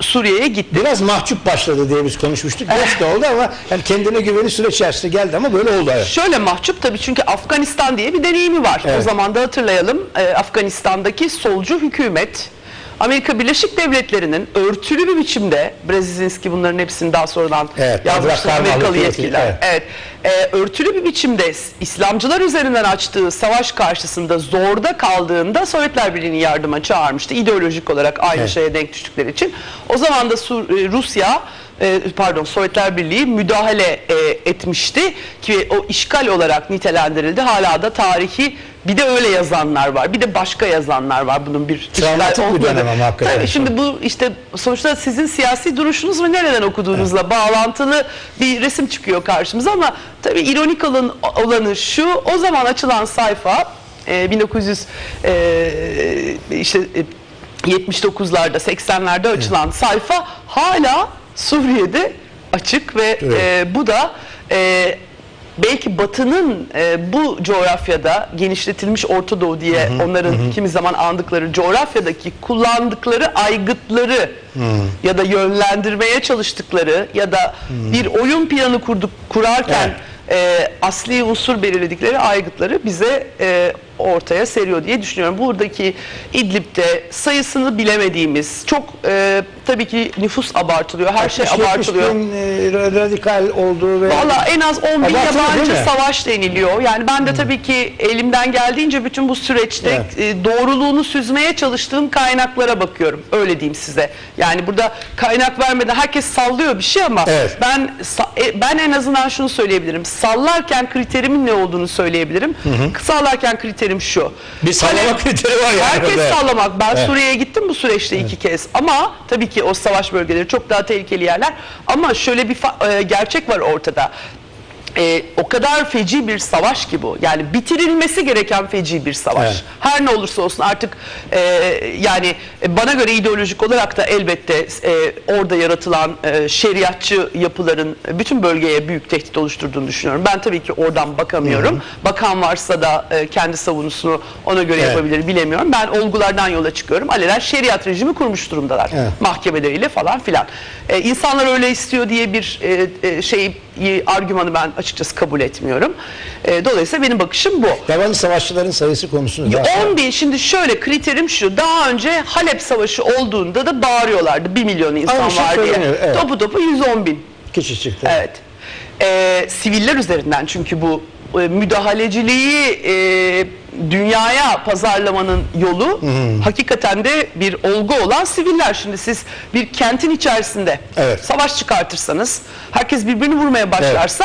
Suriye'ye gitti. Biraz mahcup başladı diye biz konuşmuştuk. Geç de oldu ama yani kendine güveni süreç içerisinde geldi ama böyle oldu. Evet. Şöyle mahcup tabii çünkü Afganistan diye bir deneyimi var. Evet. O zaman da hatırlayalım e, Afganistan'daki solcu hükümet Amerika Birleşik Devletleri'nin örtülü bir biçimde Brezinski bunların hepsini daha sonradan Evet, yazmıştır Amerikalı yetkililer. evet. Evet. E, örtülü bir biçimde İslamcılar üzerinden açtığı savaş karşısında zorda kaldığında Sovyetler Birliği'ni yardıma çağırmıştı. İdeolojik olarak aynı Evet. şeye denk düştükleri için. O zaman da Sur- e, Rusya e, pardon Sovyetler Birliği müdahale e, etmişti ki o işgal olarak nitelendirildi. Hala da tarihi bir de öyle yazanlar var. Bir de başka yazanlar var bunun bir Travmatik bir dönem ama hakikaten. Tabii şimdi bu işte sonuçta sizin siyasi duruşunuz ve nereden okuduğunuzla bağlantılı bir resim çıkıyor karşımıza ama tabii ironik olan, olanı şu o zaman açılan sayfa e, 1900 e, işte e, 79'larda 80'lerde açılan sayfa hala Suriye'de açık ve Evet. e, bu da e, belki Batı'nın e, bu coğrafyada genişletilmiş Orta Doğu diye onların kimi zaman andıkları coğrafyadaki kullandıkları aygıtları ya da yönlendirmeye çalıştıkları ya da bir oyun planı kurduk kurarken e, asli unsur belirledikleri aygıtları bize e, ortaya seriyor diye düşünüyorum. Buradaki İdlib'de sayısını bilemediğimiz çok e, tabii ki nüfus abartılıyor. Her şey 60-70 abartılıyor. bin, e, radikal olduğu ve Valla en az 10 bin Abartılı yabancı değil mi? savaş deniliyor. Yani ben de tabii ki elimden geldiğince bütün bu süreçte e, doğruluğunu süzmeye çalıştığım kaynaklara bakıyorum. Öyle diyeyim size. Yani burada kaynak vermeden herkes sallıyor bir şey ama Evet. ben sa- e, ben en azından şunu söyleyebilirim. Sallarken kriterimin ne olduğunu söyleyebilirim. Sallarken kriterim şu. bir sallama Hani- kriteri var yani. Herkes orada. sallamak. Ben Evet. Suriye'ye gittim bu süreçte iki kez. Ama tabii ki o savaş bölgeleri çok daha tehlikeli yerler. Ama şöyle bir e, gerçek var ortada. E, o kadar feci bir savaş ki bu. Yani bitirilmesi gereken feci bir savaş. Evet. Her ne olursa olsun artık e, yani bana göre ideolojik olarak da elbette e, orada yaratılan e, şeriatçı yapıların bütün bölgeye büyük tehdit oluşturduğunu düşünüyorum. Ben tabii ki oradan bakamıyorum. Bakan varsa da e, kendi savunusunu ona göre Evet. yapabilir bilemiyorum. Ben olgulardan yola çıkıyorum. Alenen şeriat rejimi kurmuş durumdalar. Evet. Mahkemeleriyle falan filan. E, insanlar öyle istiyor diye bir e, e, şey argümanı ben açıkçası kabul etmiyorum. E, dolayısıyla benim bakışım bu. Yabancı savaşçıların sayısı daha 10 bin şimdi şöyle kriterim şu daha önce Halep Savaşı olduğunda da bağırıyorlardı 1 milyon insan Aynı şey var diye. evet. Topu topu 110 bin. kişi çıktı. Evet. Ee, siviller üzerinden çünkü bu e, müdahaleciliği e, dünyaya pazarlamanın yolu hakikaten de bir olgu olan siviller. Şimdi siz bir kentin içerisinde Evet. savaş çıkartırsanız herkes birbirini vurmaya başlarsa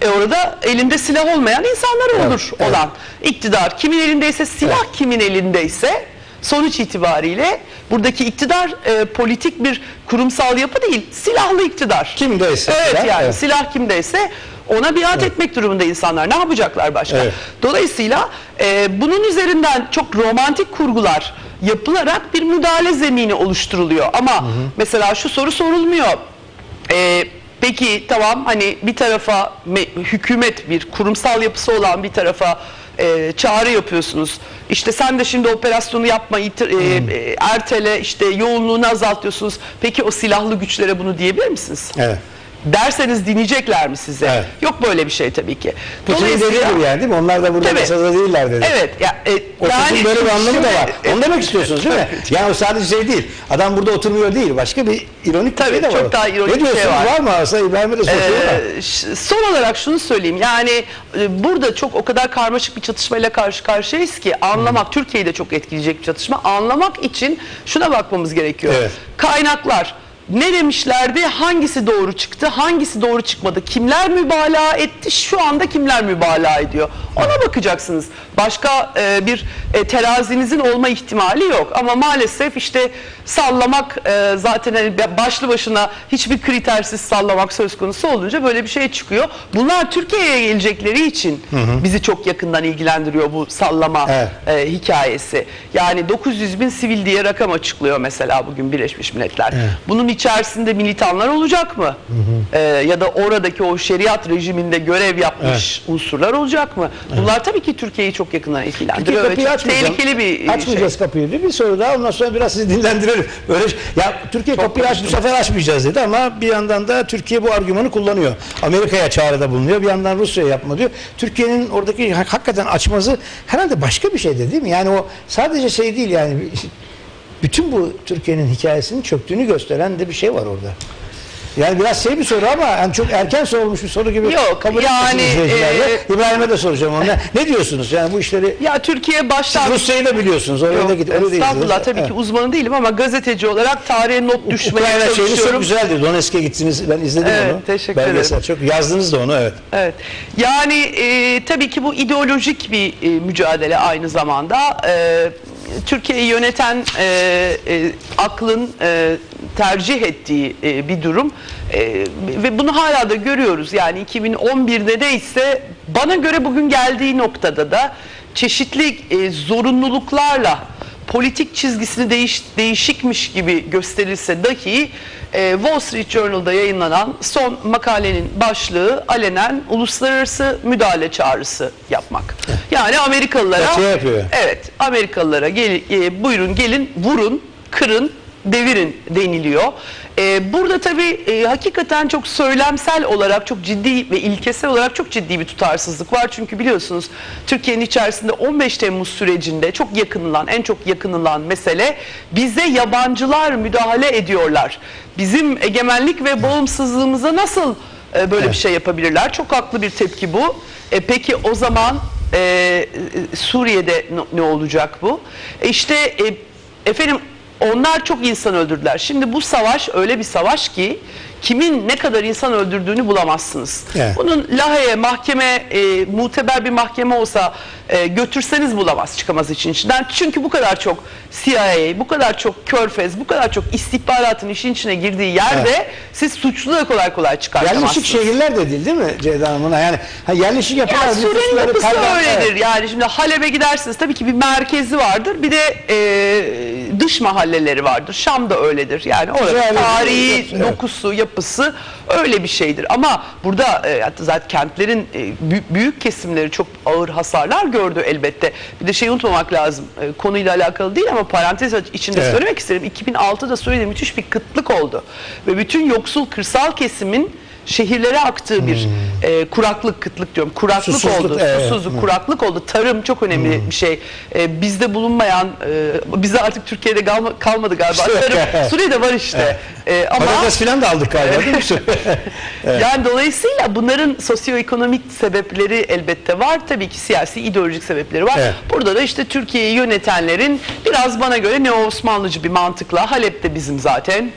e orada elinde silah olmayan insanlar olur evet. olan. iktidar kimin elindeyse silah kimin elindeyse sonuç itibariyle buradaki iktidar e, politik bir kurumsal yapı değil silahlı iktidar. Kimdeyse Evet silah, yani evet. silah kimdeyse ona biat etmek durumunda insanlar. Ne yapacaklar başka? Evet. Dolayısıyla e, bunun üzerinden çok romantik kurgular yapılarak bir müdahale zemini oluşturuluyor. Ama mesela şu soru sorulmuyor. E, peki tamam hani bir tarafa me- hükümet bir kurumsal yapısı olan bir tarafa e, çağrı yapıyorsunuz. İşte sen de şimdi operasyonu yapma, itir- e, e, ertele, işte yoğunluğunu azaltıyorsunuz. Peki o silahlı güçlere bunu diyebilir misiniz? Evet. Derseniz dinleyecekler mi size? Evet. Yok böyle bir şey tabii ki. Putin'in dediği gibi yani değil mi? Onlar da burada Tabii. masada değiller dedi. Evet. Ya, e, O sözün böyle bir anlamı da var. şimdi- Onu demek istiyorsunuz değil mi? Yani o sadece şey değil. Adam burada oturmuyor değil. Başka bir ironik Tabii, şey de var. çok daha ironik ne şey diyorsunuz? var. var. mı? Aslında İbrahim'e de. Ee, son olarak şunu söyleyeyim. Yani e, burada çok o kadar karmaşık bir çatışmayla karşı karşıyayız ki anlamak Türkiye'yi de çok etkileyecek bir çatışma. Anlamak için şuna bakmamız gerekiyor. Evet. Kaynaklar ne demişlerdi? Hangisi doğru çıktı? Hangisi doğru çıkmadı? Kimler mübalağa etti? Şu anda kimler mübalağa ediyor? Ona bakacaksınız. Başka e, bir e, terazinizin olma ihtimali yok. Ama maalesef işte sallamak e, zaten hani başlı başına hiçbir kritersiz sallamak söz konusu olunca böyle bir şey çıkıyor. Bunlar Türkiye'ye gelecekleri için bizi çok yakından ilgilendiriyor bu sallama Evet. e, hikayesi. Yani 900 bin sivil diye rakam açıklıyor mesela bugün Birleşmiş Milletler. Bunun içerisinde militanlar olacak mı? E, ya da oradaki o şeriat rejiminde görev yapmış unsurlar olacak mı? Bunlar tabii ki Türkiye'yi çok yakından Peki ve kapıyı çok tehlikeli bir şey. Açmayacağız kapıyı. Bir, bir soru daha ondan sonra biraz sizi dinlendirelim. Böyle ya Türkiye kapıyı aç bu sefer açmayacağız dedi ama bir yandan da Türkiye bu argümanı kullanıyor. Amerika'ya çağrıda bulunuyor. Bir yandan Rusya'ya yapma diyor. Türkiye'nin oradaki hak- hakikaten açması herhalde başka bir şey de değil mi? Yani o sadece şey değil yani bütün bu Türkiye'nin hikayesinin çöktüğünü gösteren de bir şey var orada. Yani biraz şey bir soru ama yani çok erken sorulmuş bir soru gibi Yok, kabul yani, e, İbrahim'e de soracağım ona. Ne diyorsunuz? Yani bu işleri Ya Türkiye baştan siz Rusya'yı da biliyorsunuz. Oraya da Yok, git. Da estağfurullah gidiyorsunuz. tabii Evet. ki uzmanı değilim ama gazeteci olarak tarihe not düşmeye Ukrayna şeyiniz çok çalışıyorum. güzeldi. Donetsk'e gittiniz. Ben izledim Evet, onu. teşekkür Belgesel. ederim. Çok yazdınız da onu evet. Evet. Yani e, tabii ki bu ideolojik bir e, mücadele aynı zamanda. E, Türkiye'yi yöneten e, e, aklın e, tercih ettiği e, bir durum. E, ve bunu hala da görüyoruz. Yani 2011'de neyse bana göre bugün geldiği noktada da çeşitli e, zorunluluklarla politik çizgisini değiş, değişikmiş gibi gösterilse dahi e, Wall Street Journal'da yayınlanan son makalenin başlığı alenen uluslararası müdahale çağrısı yapmak. Yani Amerikalılara yapıyor. evet Amerikalılara gel, e, buyurun gelin vurun kırın devirin deniliyor. E, burada tabii e, hakikaten çok söylemsel olarak çok ciddi ve ilkesel olarak çok ciddi bir tutarsızlık var. Çünkü biliyorsunuz Türkiye'nin içerisinde 15 Temmuz sürecinde çok yakınılan, en çok yakınılan mesele bize yabancılar müdahale ediyorlar. Bizim egemenlik ve bağımsızlığımıza nasıl e, böyle bir şey yapabilirler? Çok haklı bir tepki bu. E, peki o zaman e, e, Suriye'de ne, ne olacak bu? E, işte e, efendim onlar çok insan öldürdüler. Şimdi bu savaş öyle bir savaş ki kimin ne kadar insan öldürdüğünü bulamazsınız. Evet. Bunun Lahey'e mahkeme e, muteber bir mahkeme olsa e, götürseniz bulamaz çıkamaz için içinden. Çünkü bu kadar çok CIA, bu kadar çok körfez, bu kadar çok istihbaratın işin içine girdiği yerde Evet. siz suçlu da kolay kolay çıkartamazsınız. Yerleşik şehirler de değil değil mi Ceyda Hanım'ın? Yani ha, yerleşik yapılar Ya Suriye'nin yapısı kaygan- öyledir. Evet. Yani şimdi Halep'e gidersiniz tabii ki bir merkezi vardır. Bir de e, dış mahalleleri vardır. Şam da öyledir. Yani orada tarihi evet. dokusu, yapısı öyle bir şeydir. Ama burada e, hatta zaten kentlerin e, bü- büyük kesimleri çok ağır hasarlar gördü elbette. Bir de şey unutmamak lazım. E, konuyla alakalı değil ama parantez içinde Evet. söylemek isterim. 2006'da Suriye'de müthiş bir kıtlık oldu. Ve bütün yoksul kırsal kesimin şehirlere aktığı bir e, kuraklık, kıtlık diyorum. Kuraklık Hmm. Susuzluk, oldu. evet. Susuzluk, kuraklık oldu. Tarım çok önemli bir şey. E, bizde bulunmayan, e, bizde artık Türkiye'de kalma- kalmadı galiba. İşte, Tarım, evet. Suriye'de var işte. E, ama Patates filan da aldık galiba değil mi? yani dolayısıyla bunların sosyoekonomik sebepleri elbette var. Tabii ki siyasi, ideolojik sebepleri var. Evet. Burada da işte Türkiye'yi yönetenlerin biraz bana göre ne Osmanlıcı bir mantıkla Halep de bizim zaten.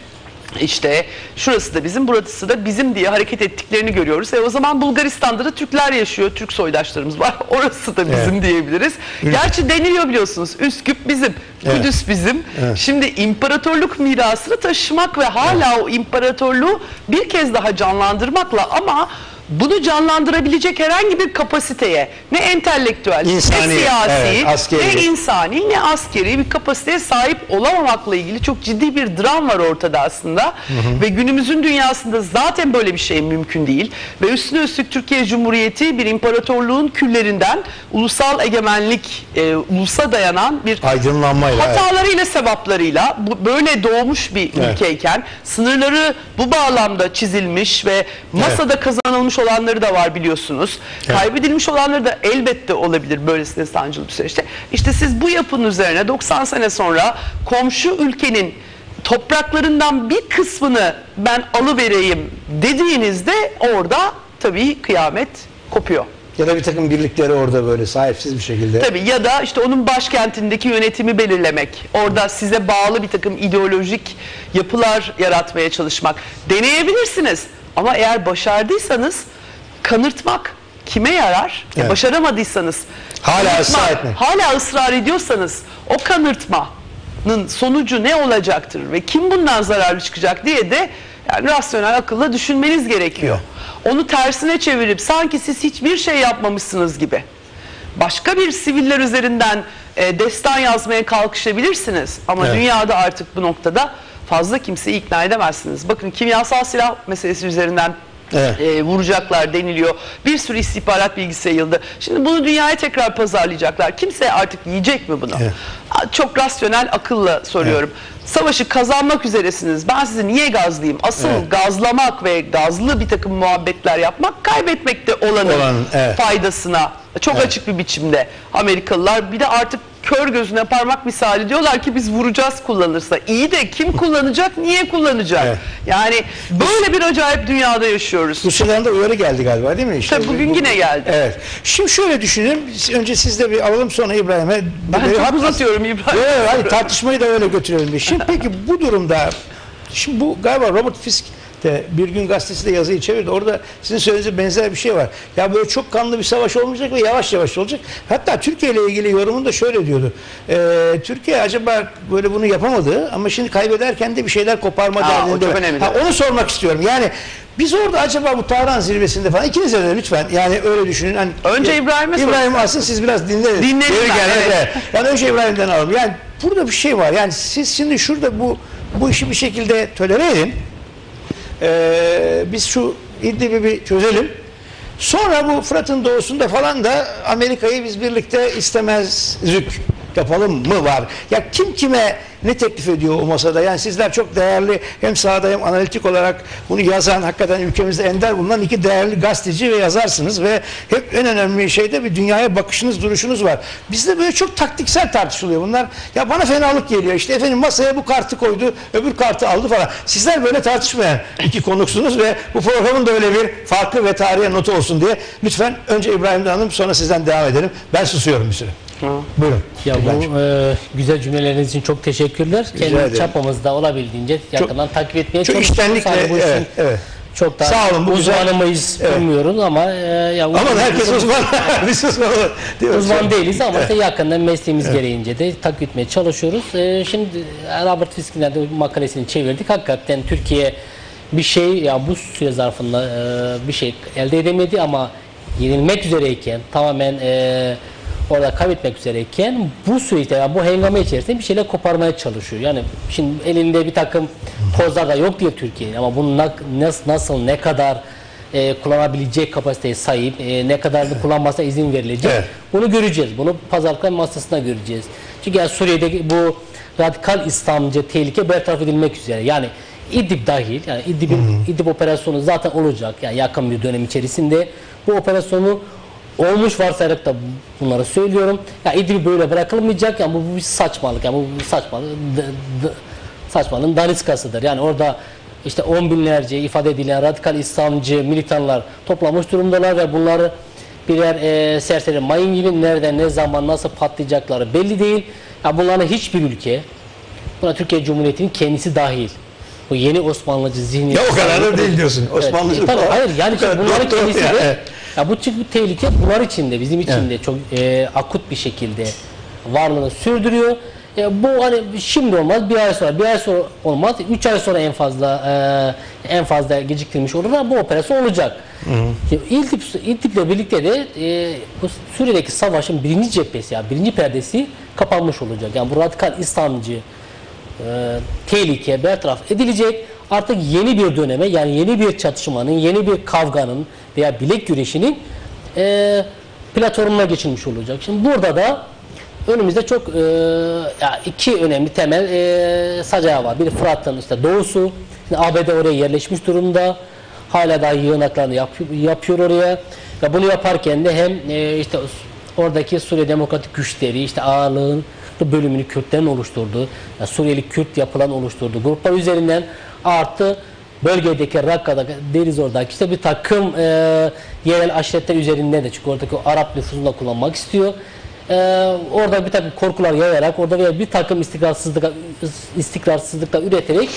İşte şurası da bizim, burası da bizim diye hareket ettiklerini görüyoruz. E o zaman Bulgaristan'da da Türkler yaşıyor, Türk soydaşlarımız var. Orası da bizim Evet. diyebiliriz. Gerçi deniliyor biliyorsunuz. Üsküp bizim, Evet. Kudüs bizim. Şimdi imparatorluk mirasını taşımak ve hala o imparatorluğu bir kez daha canlandırmakla ama bunu canlandırabilecek herhangi bir kapasiteye ne entelektüel, İnsani, ne siyasi, evet, askeri. ne insani, ne askeri bir kapasiteye sahip olamamakla ilgili çok ciddi bir dram var ortada aslında. Ve günümüzün dünyasında zaten böyle bir şey mümkün değil. Ve üstüne üstlük Türkiye Cumhuriyeti bir imparatorluğun küllerinden ulusal egemenlik, e, ulusa dayanan bir Aydınlanmayla. evet. hatalarıyla sevaplarıyla bu böyle doğmuş bir Evet. ülkeyken sınırları bu bağlamda çizilmiş ve masada kazanılmış olanları da var biliyorsunuz. Evet. Kaybedilmiş olanları da elbette olabilir böylesine sancılı bir süreçte. İşte siz bu yapının üzerine 90 sene sonra komşu ülkenin topraklarından bir kısmını ben alıvereyim dediğinizde orada tabii kıyamet kopuyor. Ya da bir takım birlikleri orada böyle sahipsiz bir şekilde. Tabii ya da işte onun başkentindeki yönetimi belirlemek. Orada size bağlı bir takım ideolojik yapılar yaratmaya çalışmak. Deneyebilirsiniz. Ama eğer başardıysanız kanırtmak kime yarar? Evet. başaramadıysanız Hala kanırtma, ısrar etmek. Hala ısrar ediyorsanız o kanırtmanın sonucu ne olacaktır ve kim bundan zararlı çıkacak diye de yani rasyonel akılla düşünmeniz gerekiyor. Onu tersine çevirip sanki siz hiçbir şey yapmamışsınız gibi başka bir siviller üzerinden e, destan yazmaya kalkışabilirsiniz. Ama Evet. dünyada artık bu noktada fazla kimseyi ikna edemezsiniz. Bakın kimyasal silah meselesi üzerinden Evet. e, vuracaklar deniliyor. Bir sürü istihbarat bilgisi yayıldı. Şimdi bunu dünyaya tekrar pazarlayacaklar. Kimse artık yiyecek mi bunu? Evet. Çok rasyonel akılla soruyorum. Savaşı kazanmak üzeresiniz. Ben sizi niye gazlayayım? Asıl Evet. gazlamak ve gazlı bir takım muhabbetler yapmak kaybetmekte olanın Olanın, evet. faydasına çok Evet. açık bir biçimde Amerikalılar bir de artık kör gözüne parmak misali diyorlar ki biz vuracağız kullanırsa. İyi de kim kullanacak, niye kullanacak? Evet. Yani böyle bir acayip dünyada yaşıyoruz. Rusya'dan da uyarı geldi galiba değil mi? İşte Tabii bugün bu- yine geldi. Evet. Şimdi şöyle düşünelim. Önce siz de bir alalım sonra İbrahim'e. Ben çok hat- uzatıyorum İbrahim. Yok, hayır, tartışmayı da öyle götürelim. Şimdi peki bu durumda şimdi bu galiba Robert Fisk de bir gün gazetesi de yazıyı çevirdi. Orada sizin söylediğinize benzer bir şey var. Ya böyle çok kanlı bir savaş olmayacak ve yavaş yavaş olacak. Hatta Türkiye ile ilgili yorumunu da şöyle diyordu. Ee, Türkiye acaba böyle bunu yapamadı ama şimdi kaybederken de bir şeyler koparma Aa, derdinde. çok önemli. Ha, onu sormak istiyorum. Yani biz orada acaba bu Tahran zirvesinde falan ikinize de lütfen yani öyle düşünün. Hani, Önce İbrahim'e sor. İbrahim alsın siz biraz dinleyin. Gel, evet. Yani önce İbrahim'den alalım. Yani burada bir şey var. Yani siz şimdi şurada bu bu işi bir şekilde tolere edin. Ee, biz şu İdlib'i bir çözelim. Sonra bu Fırat'ın doğusunda falan da Amerika'yı biz birlikte istemezlik yapalım mı var? Ya kim kime ne teklif ediyor o masada? Yani sizler çok değerli hem sahada hem analitik olarak bunu yazan hakikaten ülkemizde ender bulunan iki değerli gazeteci ve yazarsınız ve hep en önemli şey de bir dünyaya bakışınız, duruşunuz var. Bizde böyle çok taktiksel tartışılıyor bunlar. Ya bana fenalık geliyor. İşte efendim masaya bu kartı koydu, öbür kartı aldı falan. Sizler böyle tartışmayan iki konuksunuz ve bu programın da öyle bir farklı ve tarihe notu olsun diye lütfen önce İbrahim'den Hanım sonra sizden devam edelim. Ben susuyorum bir süre. Buyurun. Ya bu e, güzel cümleleriniz için çok teşekkürler. Kendi ederim. çapımızda olabildiğince yakından takip etmeye çok çalışıyoruz. içtenlikle, Hani bu işin evet, evet. Çok da Sağ olun, bu güzel- mıyız Evet. bilmiyoruz ama e, ya Aman herkes uzman. Biz uzman. Değil uzman değiliz ama işte yakından mesleğimiz gereğince de takip etmeye çalışıyoruz. E, şimdi Robert Fisk'in de makalesini çevirdik. Hakikaten Türkiye bir şey ya bu süre zarfında e, bir şey elde edemedi ama yenilmek üzereyken tamamen e, orada kaybetmek üzereyken bu süreçte yani bu hengame içerisinde bir şeyler koparmaya çalışıyor. Yani şimdi elinde bir takım tozlar da yok diye Türkiye ama bunu na- nasıl, nasıl ne kadar e, kullanabilecek kapasiteye sahip, e, ne kadar da kullanmasına izin verilecek. Evet. Bunu göreceğiz. Bunu pazarlıklar masasında göreceğiz. Çünkü yani Suriye'de bu radikal İslamcı tehlike bertaraf edilmek üzere. Yani İdlib dahil, yani İdlib'in İdlib operasyonu zaten olacak. Yani yakın bir dönem içerisinde bu operasyonu olmuş varsayarak da bunları söylüyorum. Ya İdlib böyle bırakılmayacak. Yani bu, bu bir saçmalık. Yani bu bir saçmalık. D- d- saçmalığın daniskasıdır. Yani orada işte on binlerce ifade edilen radikal İslamcı militanlar toplamış durumdalar ve bunları birer e, serseri mayın gibi nerede ne zaman nasıl patlayacakları belli değil. Ya bunların hiçbir ülke buna Türkiye Cumhuriyeti'nin kendisi dahil bu yeni Osmanlıcı zihniyet Ya o kadar da değil diyorsun. Evet, Osmanlıcı e, tabii, hayır yani bunların kendisi ya, de evet. Ya bu çünkü bu tehlike bunlar için de bizim için de çok e, akut bir şekilde varlığını sürdürüyor. E, bu hani şimdi olmaz, bir ay sonra, bir ay sonra olmaz, üç ay sonra en fazla e, en fazla geciktirilmiş olur ama bu operasyon olacak. Şimdi İdlib, İdlib'le birlikte de e, bu Suriye'deki savaşın birinci cephesi, yani birinci perdesi kapanmış olacak. Yani bu radikal İslamcı e, tehlike bertaraf edilecek. Artık yeni bir döneme yani yeni bir çatışmanın, yeni bir kavganın veya bilek güreşinin e, platformuna geçilmiş olacak. Şimdi burada da önümüzde çok e, ya iki önemli temel e, sacağı var. Biri Fırat'ın işte doğusu. Şimdi ABD oraya yerleşmiş durumda. Hala daha yığınaklarını yap- yapıyor oraya. Ve bunu yaparken de hem e, işte oradaki Suriye Demokratik Güçleri işte ağırlığın bölümünü Kürtlerin oluşturduğu, yani Suriyeli Kürt yapılan oluşturduğu gruplar üzerinden artı bölgedeki Rakka'da deriz oradaki işte bir takım e, yerel aşiretler üzerinden de çünkü oradaki Arap nüfusunu da kullanmak istiyor. E, orada bir takım korkular yayarak orada veya bir takım istikrarsızlık istikrarsızlıkla üreterek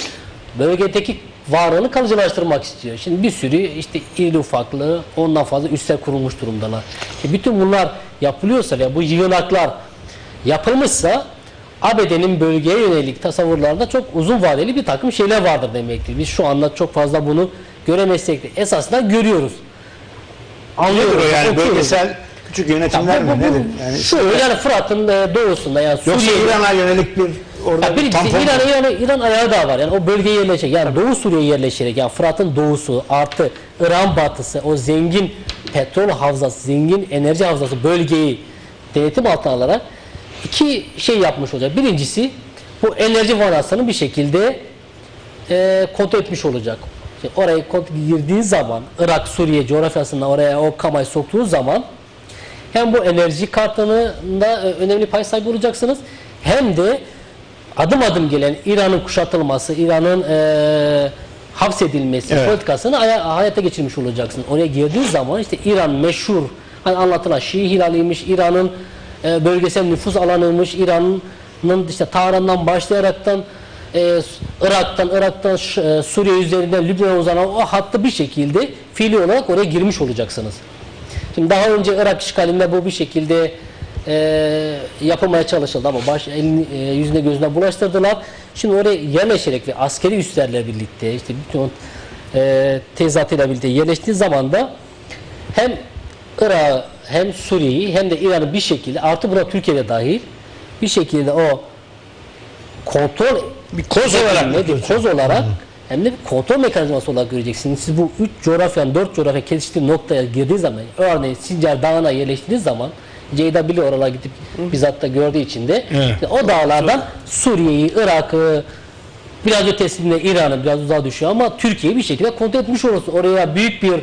bölgedeki varlığını kalıcılaştırmak istiyor. Şimdi bir sürü işte irili ufaklı ondan fazla üsler kurulmuş durumdalar. E bütün bunlar yapılıyorsa ve bu yığınaklar yapılmışsa ABD'nin bölgeye yönelik tasavvurlarında çok uzun vadeli bir takım şeyler vardır demektir. Biz şu anda çok fazla bunu göremezsek de esasında görüyoruz. Anlıyoruz. Nedir o yani okuyoruz. bölgesel küçük yönetimler bu- mi? bu- Nedir? Yani şu yani Fırat'ın e, doğusunda yani Suriye İran'a yönelik bir orada ya bir tampon İran, İran, İran ayağı da var. Yani o bölgeye yerleşecek. Yani Doğu Suriye'ye yerleşerek yani Fırat'ın doğusu artı İran batısı o zengin petrol havzası, zengin enerji havzası bölgeyi denetim altına alarak iki şey yapmış olacak. Birincisi bu enerji vanasını bir şekilde e, kontrol etmiş olacak. Şimdi oraya girdiği zaman Irak, Suriye coğrafyasında oraya o kamayı soktuğu zaman hem bu enerji kartlarında e, önemli pay sahibi olacaksınız hem de adım adım gelen İran'ın kuşatılması, İran'ın e, hapsedilmesi Evet. politikasını aya- hayata geçirmiş olacaksın. Oraya girdiği zaman işte İran meşhur hani anlatılan Şii hilaliymiş, İran'ın e, bölgesel nüfus alanıymış, İran'ın işte Tahran'dan başlayaraktan e, Irak'tan, Irak'tan e, Suriye üzerinden Lübnan'a uzanan o hattı bir şekilde fiili olarak oraya girmiş olacaksınız. Şimdi daha önce Irak işgalinde bu bir şekilde e, yapılmaya çalışıldı ama baş, elini, e, yüzüne gözüne bulaştırdılar. Şimdi oraya yerleşerek ve askeri üslerle birlikte işte bütün e, tezatıyla birlikte yerleştiği zaman da hem Irak hem Suriye'yi hem de İran'ı bir şekilde artı buna Türkiye'de dahil bir şekilde o kontrol Bir koz olarak ne bir koz olarak hem de bir kontrol mekanizması olarak göreceksiniz. Siz bu üç coğrafyanın, dört coğrafya kesiştiği noktaya girdiği zaman, örneğin Sincar Dağı'na yerleştiğiniz zaman, Ceyda bile oralara gidip bizzat da gördüğü için de Evet. o dağlardan Suriye'yi, Irak'ı, biraz ötesinde İran'ı biraz uzağa düşüyor ama Türkiye'yi bir şekilde kontrol etmiş olursun. Oraya büyük bir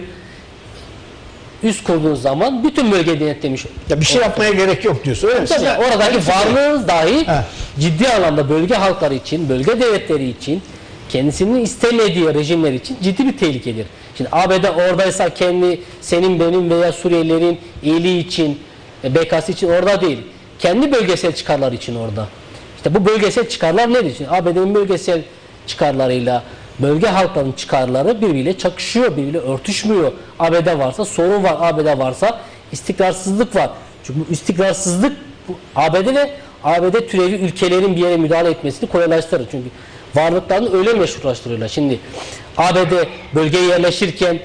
üst kurduğunuz zaman bütün bölgeyi denetlemiş Ya bir şey yapmaya gerek yok diyorsun. Öyle mi? Tabii Siz- oradaki varlığınız dahi Ha. ciddi anlamda bölge halkları için, bölge devletleri için, kendisinin istemediği rejimler için ciddi bir tehlikedir. Şimdi ABD oradaysa kendi senin benim veya Suriyelilerin iyiliği için, e, bekası için orada değil. kendi bölgesel çıkarlar için orada. İşte bu bölgesel çıkarlar nedir? Şimdi ABD'nin bölgesel çıkarlarıyla bölge halklarının çıkarları birbiriyle çakışıyor, birbiriyle örtüşmüyor. ABD varsa sorun var, ABD varsa istikrarsızlık var. Çünkü bu istikrarsızlık ABD ve ABD türevi ülkelerin bir yere müdahale etmesini kolaylaştırır. Çünkü varlıklarını öyle meşrulaştırıyorlar. Şimdi ABD bölgeye yerleşirken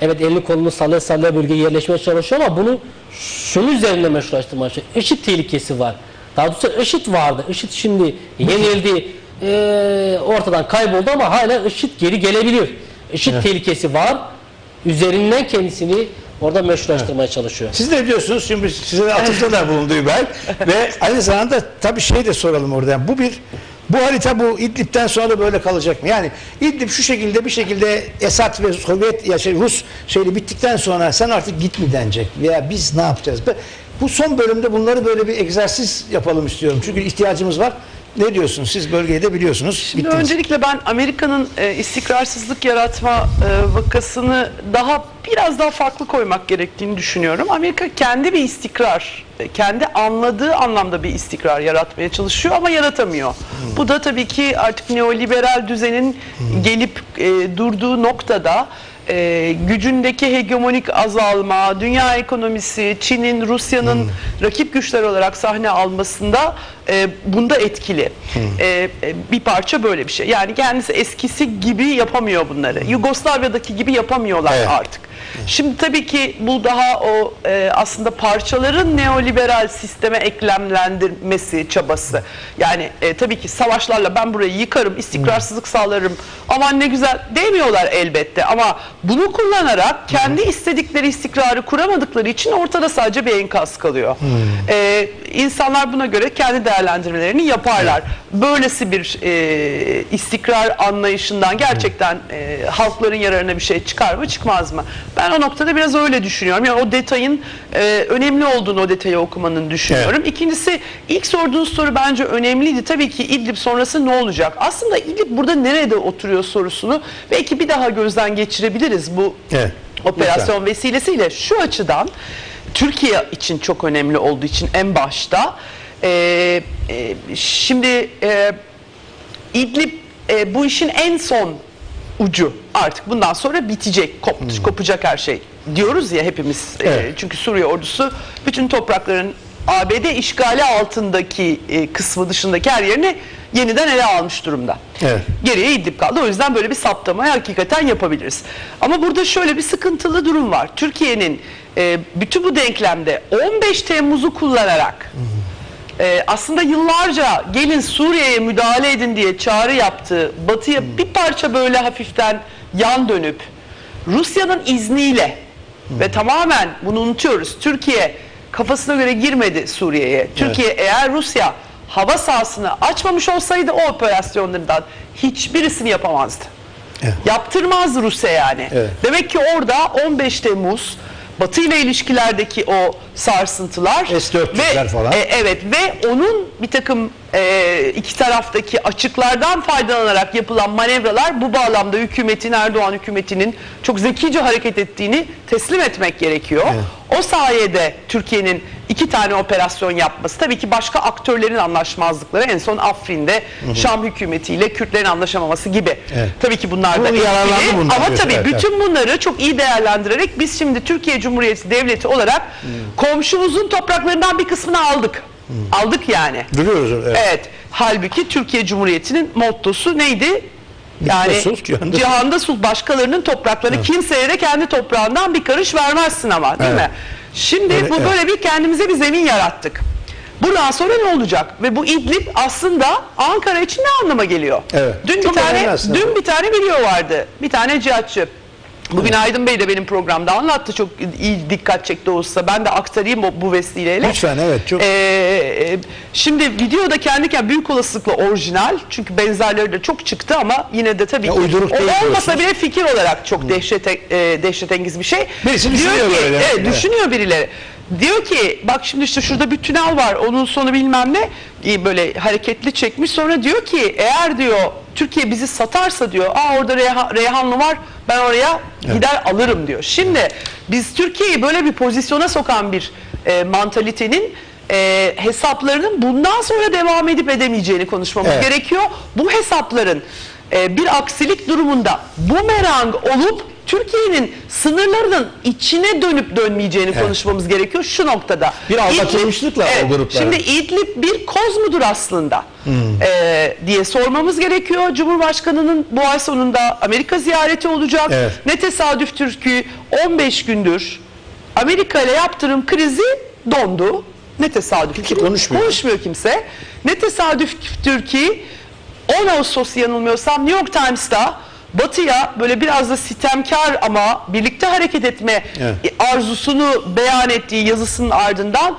evet elini kolunu sallaya sallaya bölgeye yerleşmeye çalışıyor ama bunu şunun üzerinde meşrulaştırmaya çalışıyor. IŞİD tehlikesi var. Daha doğrusu IŞİD vardı. IŞİD şimdi yenildi, eee, ortadan kayboldu ama hala IŞİD geri gelebilir. IŞİD tehlikesi var. Üzerinden kendisini orada meşrulaştırmaya çalışıyor. Siz ne diyorsunuz? Şimdi size atıfta da bulundu İbrahim. Ve aynı zamanda tabii şey de soralım oradan. Bu bir bu harita bu İdlib'den sonra da böyle kalacak mı? Yani İdlib şu şekilde bir şekilde Esad ve Sovyet ya şey Rus şeyli bittikten sonra sen artık git mi denecek? Veya biz ne yapacağız? Bu son bölümde bunları böyle bir egzersiz yapalım istiyorum. Çünkü ihtiyacımız var. Ne diyorsunuz? Siz bölgeyi de biliyorsunuz. Şimdi Gittiniz. öncelikle ben Amerika'nın e, istikrarsızlık yaratma e, vakasını daha biraz daha farklı koymak gerektiğini düşünüyorum. Amerika kendi bir istikrar, e, kendi anladığı anlamda bir istikrar yaratmaya çalışıyor ama yaratamıyor. Bu da tabii ki artık neoliberal düzenin gelip e, durduğu noktada e, gücündeki hegemonik azalma, dünya ekonomisi, Çin'in, Rusya'nın rakip güçler olarak sahne almasında e, bunda etkili. E, e, bir parça böyle bir şey. Yani kendisi eskisi gibi yapamıyor bunları. Yugoslavya'daki gibi yapamıyorlar Evet. artık. Şimdi tabii ki bu daha o e, aslında parçaların neoliberal sisteme eklemlendirmesi çabası. Yani e, tabii ki savaşlarla ben burayı yıkarım, istikrarsızlık sağlarım. Aman ne güzel demiyorlar elbette ama bunu kullanarak kendi istedikleri istikrarı kuramadıkları için ortada sadece bir enkaz kalıyor. E, insanlar buna göre kendi değerlendirmelerini yaparlar. Böylesi bir e, istikrar anlayışından gerçekten e, halkların yararına bir şey çıkar mı çıkmaz mı? Ben o noktada biraz öyle düşünüyorum. Yani o detayın e, önemli olduğunu o detayı okumanın düşünüyorum. İkincisi ilk sorduğunuz soru bence önemliydi. Tabii ki İdlib sonrası ne olacak? Aslında İdlib burada nerede oturuyor sorusunu belki bir daha gözden geçirebiliriz bu Evet. operasyon vesilesiyle. Şu açıdan Türkiye için çok önemli olduğu için en başta e, e, şimdi e, İdlib e, bu işin en son ucu artık bundan sonra bitecek, kop- kopacak her şey diyoruz ya hepimiz. E, Evet. çünkü Suriye ordusu bütün toprakların ABD işgali altındaki e, kısmı dışındaki her yerini yeniden ele almış durumda. Evet. Geriye İdlib kaldı. O yüzden böyle bir saptamayı hakikaten yapabiliriz. Ama burada şöyle bir sıkıntılı durum var. Türkiye'nin e, bütün bu denklemde 15 Temmuz'u kullanarak e, aslında yıllarca gelin Suriye'ye müdahale edin diye çağrı yaptığı Batı'ya bir parça böyle hafiften yan dönüp Rusya'nın izniyle ve tamamen bunu unutuyoruz. Türkiye kafasına göre girmedi Suriye'ye. Türkiye eğer Rusya hava sahasını açmamış olsaydı o operasyonlardan hiçbirisini yapamazdı. Evet. Yaptırmazdı Rusya yani. Evet. Demek ki orada 15 Temmuz Batı ile ilişkilerdeki o sarsıntılar S-400'ler ve, falan. e, evet ve onun bir takım e, iki taraftaki açıklardan faydalanarak yapılan manevralar bu bağlamda hükümetin Erdoğan hükümetinin çok zekice hareket ettiğini teslim etmek gerekiyor. O sayede Türkiye'nin iki tane operasyon yapması tabii ki başka aktörlerin anlaşmazlıkları en son Afrin'de Şam hükümetiyle Kürtlerin anlaşamaması gibi. Evet. Tabii ki bunlar da etkili ama tabii evet, bütün bunları çok iyi değerlendirerek biz şimdi Türkiye Cumhuriyeti Devleti olarak komşumuzun topraklarından bir kısmını aldık. Aldık yani. Duruyoruz. Evet. Evet. Halbuki Türkiye Cumhuriyeti'nin mottosu neydi? Yani sulh, cihanda cihanda sulh başkalarının toprakları kimseye de kendi toprağından bir karış vermezsin ama değil Evet. mi? Şimdi Öyle, bu evet. böyle bir kendimize bir zemin yarattık. Bundan sonra ne olacak? Ve bu İdlib aslında Ankara için ne anlama geliyor? Evet. Dün Çok bir tane bu. dün bir tane video vardı. Bir tane cihatçı. Bugün Aydın Bey de benim programda anlattı çok iyi dikkat çekti olsa ben de aktarayım o- bu vesileyle. Lütfen, evet, çok- Ee, e, şimdi videoda kendi kendine büyük olasılıkla orijinal çünkü benzerleri de çok çıktı ama yine de tabii Ya ki uyduruk o olmasa bile fikir olarak çok dehşet e, dehşetengiz bir şey. Birisi düşünüyor ki, böyle. Evet, Evet. düşünüyor birileri. Diyor ki bak şimdi işte şurada bir tünel var onun sonu bilmem ne böyle hareketli çekmiş sonra diyor ki eğer diyor Türkiye bizi satarsa diyor aa orada Reyhan, Reyhanlı var ben oraya gider alırım diyor. Şimdi biz Türkiye'yi böyle bir pozisyona sokan bir e, mantalitenin e, hesaplarının bundan sonra devam edip edemeyeceğini konuşmamız Evet. gerekiyor. Bu hesapların e, bir aksilik durumunda bumerang olup Türkiye'nin sınırlarının içine dönüp dönmeyeceğini Evet. konuşmamız gerekiyor şu noktada. Bir aldatılmışlıkla o gruplara. Şimdi İdlib bir koz mudur aslında Hmm. Ee, diye sormamız gerekiyor. Cumhurbaşkanının bu ay sonunda Amerika ziyareti olacak. Evet. Ne tesadüftür ki 15 gündür Amerika ile yaptırım krizi dondu. Ne tesadüf Kimse ki konuşmuyor. konuşmuyor kimse. Ne tesadüftür ki 10 Ağustos yanılmıyorsam New York Times'ta Batı'ya böyle biraz da sitemkar ama birlikte hareket etme Evet. arzusunu beyan ettiği yazısının ardından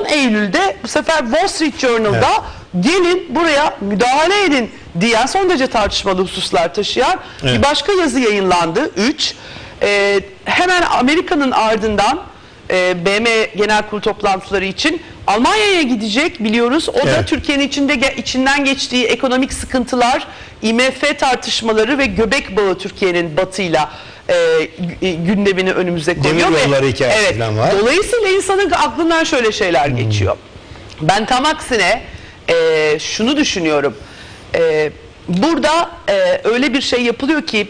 10 Eylül'de bu sefer Wall Street Journal'da gelin buraya müdahale edin diyen son derece tartışmalı hususlar taşıyan Evet. bir başka yazı yayınlandı. 3. hemen Amerika'nın ardından e, BM Genel Kurulu toplantıları için Almanya'ya gidecek biliyoruz. O da Evet. Türkiye'nin içinde içinden geçtiği ekonomik sıkıntılar, IMF tartışmaları ve göbek bağı Türkiye'nin batıyla e, gü- gündemini önümüze koyuyor. ve- yolları hikayesi evet, falan var. Dolayısıyla insanın aklından şöyle şeyler geçiyor. Ben tam aksine e, şunu düşünüyorum. E, burada e, öyle bir şey yapılıyor ki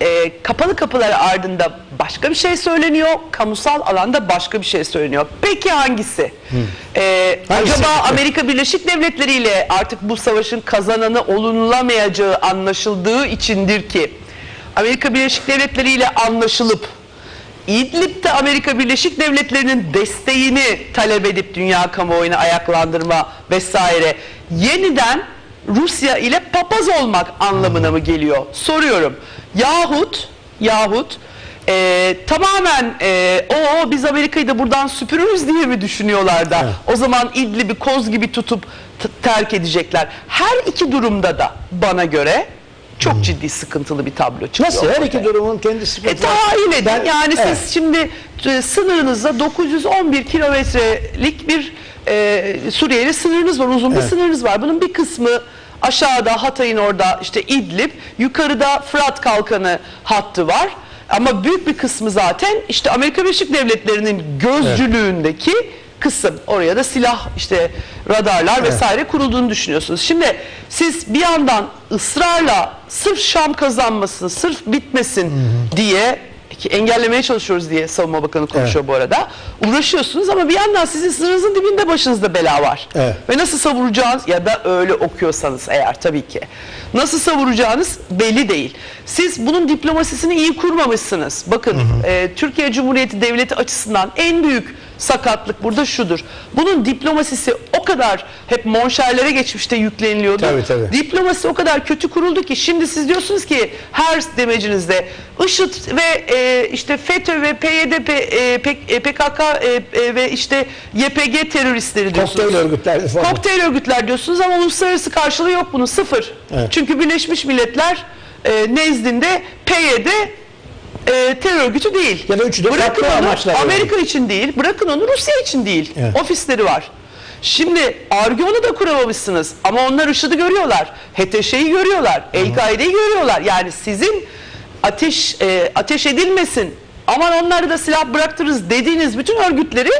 e, kapalı kapılar ardında başka bir şey söyleniyor, kamusal alanda başka bir şey söyleniyor. Peki hangisi? E, Hangisi? acaba Amerika Birleşik Devletleri ile artık bu savaşın kazananı olunulamayacağı anlaşıldığı içindir ki Amerika Birleşik Devletleri ile anlaşılıp İdlib'de Amerika Birleşik Devletleri'nin desteğini talep edip dünya kamuoyunu ayaklandırma vesaire yeniden Rusya ile papaz olmak anlamına mı geliyor? Soruyorum. Yahut yahut e, tamamen e, o biz Amerika'yı da buradan süpürürüz diye mi düşünüyorlar da o zaman İdlib'i koz gibi tutup terk edecekler. Her iki durumda da bana göre çok ciddi sıkıntılı bir tablo çıkıyor. Nasıl? Her iki durumun kendisi. E tahayyül edin. Ben- yani Evet. siz şimdi e, sınırınızda 911 kilometrelik bir e, Suriyeli sınırınız var. Uzun bir Evet. sınırınız var. Bunun bir kısmı aşağıda Hatay'ın orada işte İdlib, yukarıda Fırat Kalkanı hattı var. Ama büyük bir kısmı zaten işte Amerika Birleşik Devletleri'nin gözcülüğündeki kısım. Oraya da silah işte radarlar vesaire kurulduğunu düşünüyorsunuz. Şimdi siz bir yandan ısrarla sırf Şam kazanmasın, sırf bitmesin diye ki engellemeye çalışıyoruz diye Savunma Bakanı konuşuyor bu arada. Uğraşıyorsunuz ama bir yandan sizin sınırınızın dibinde başınızda bela var. Evet. Ve nasıl savuracağınız ya da öyle okuyorsanız eğer tabii ki. Nasıl savuracağınız belli değil. Siz bunun diplomasisini iyi kurmamışsınız. Bakın e, Türkiye Cumhuriyeti Devleti açısından en büyük sakatlık burada şudur. Bunun diplomasisi o kadar hep monşerlere geçmişte yükleniliyordu. Tabii, tabii. Diplomasi o kadar kötü kuruldu ki şimdi siz diyorsunuz ki her demecinizde IŞİD ve e, işte FETÖ ve PYD, P- e, P- e, PKK e, e, ve işte YPG teröristleri diyorsunuz. Kokteyl örgütleri falan. Kokteyl örgütler diyorsunuz ama uluslararası karşılığı yok bunun sıfır. Evet. Çünkü Birleşmiş Milletler e, nezdinde PYD e, terör örgütü değil. Ya da üçü de Bırakın onu amaçlar Amerika için değil, bırakın onu Rusya için değil. Evet. Ofisleri var. Şimdi Argon'u da kuramamışsınız ama onlar IŞİD'i görüyorlar. HTŞ'yi görüyorlar. El-Kaide'yi görüyorlar. Yani sizin ateş e, ateş edilmesin aman onları da silah bıraktırırız dediğiniz bütün örgütleri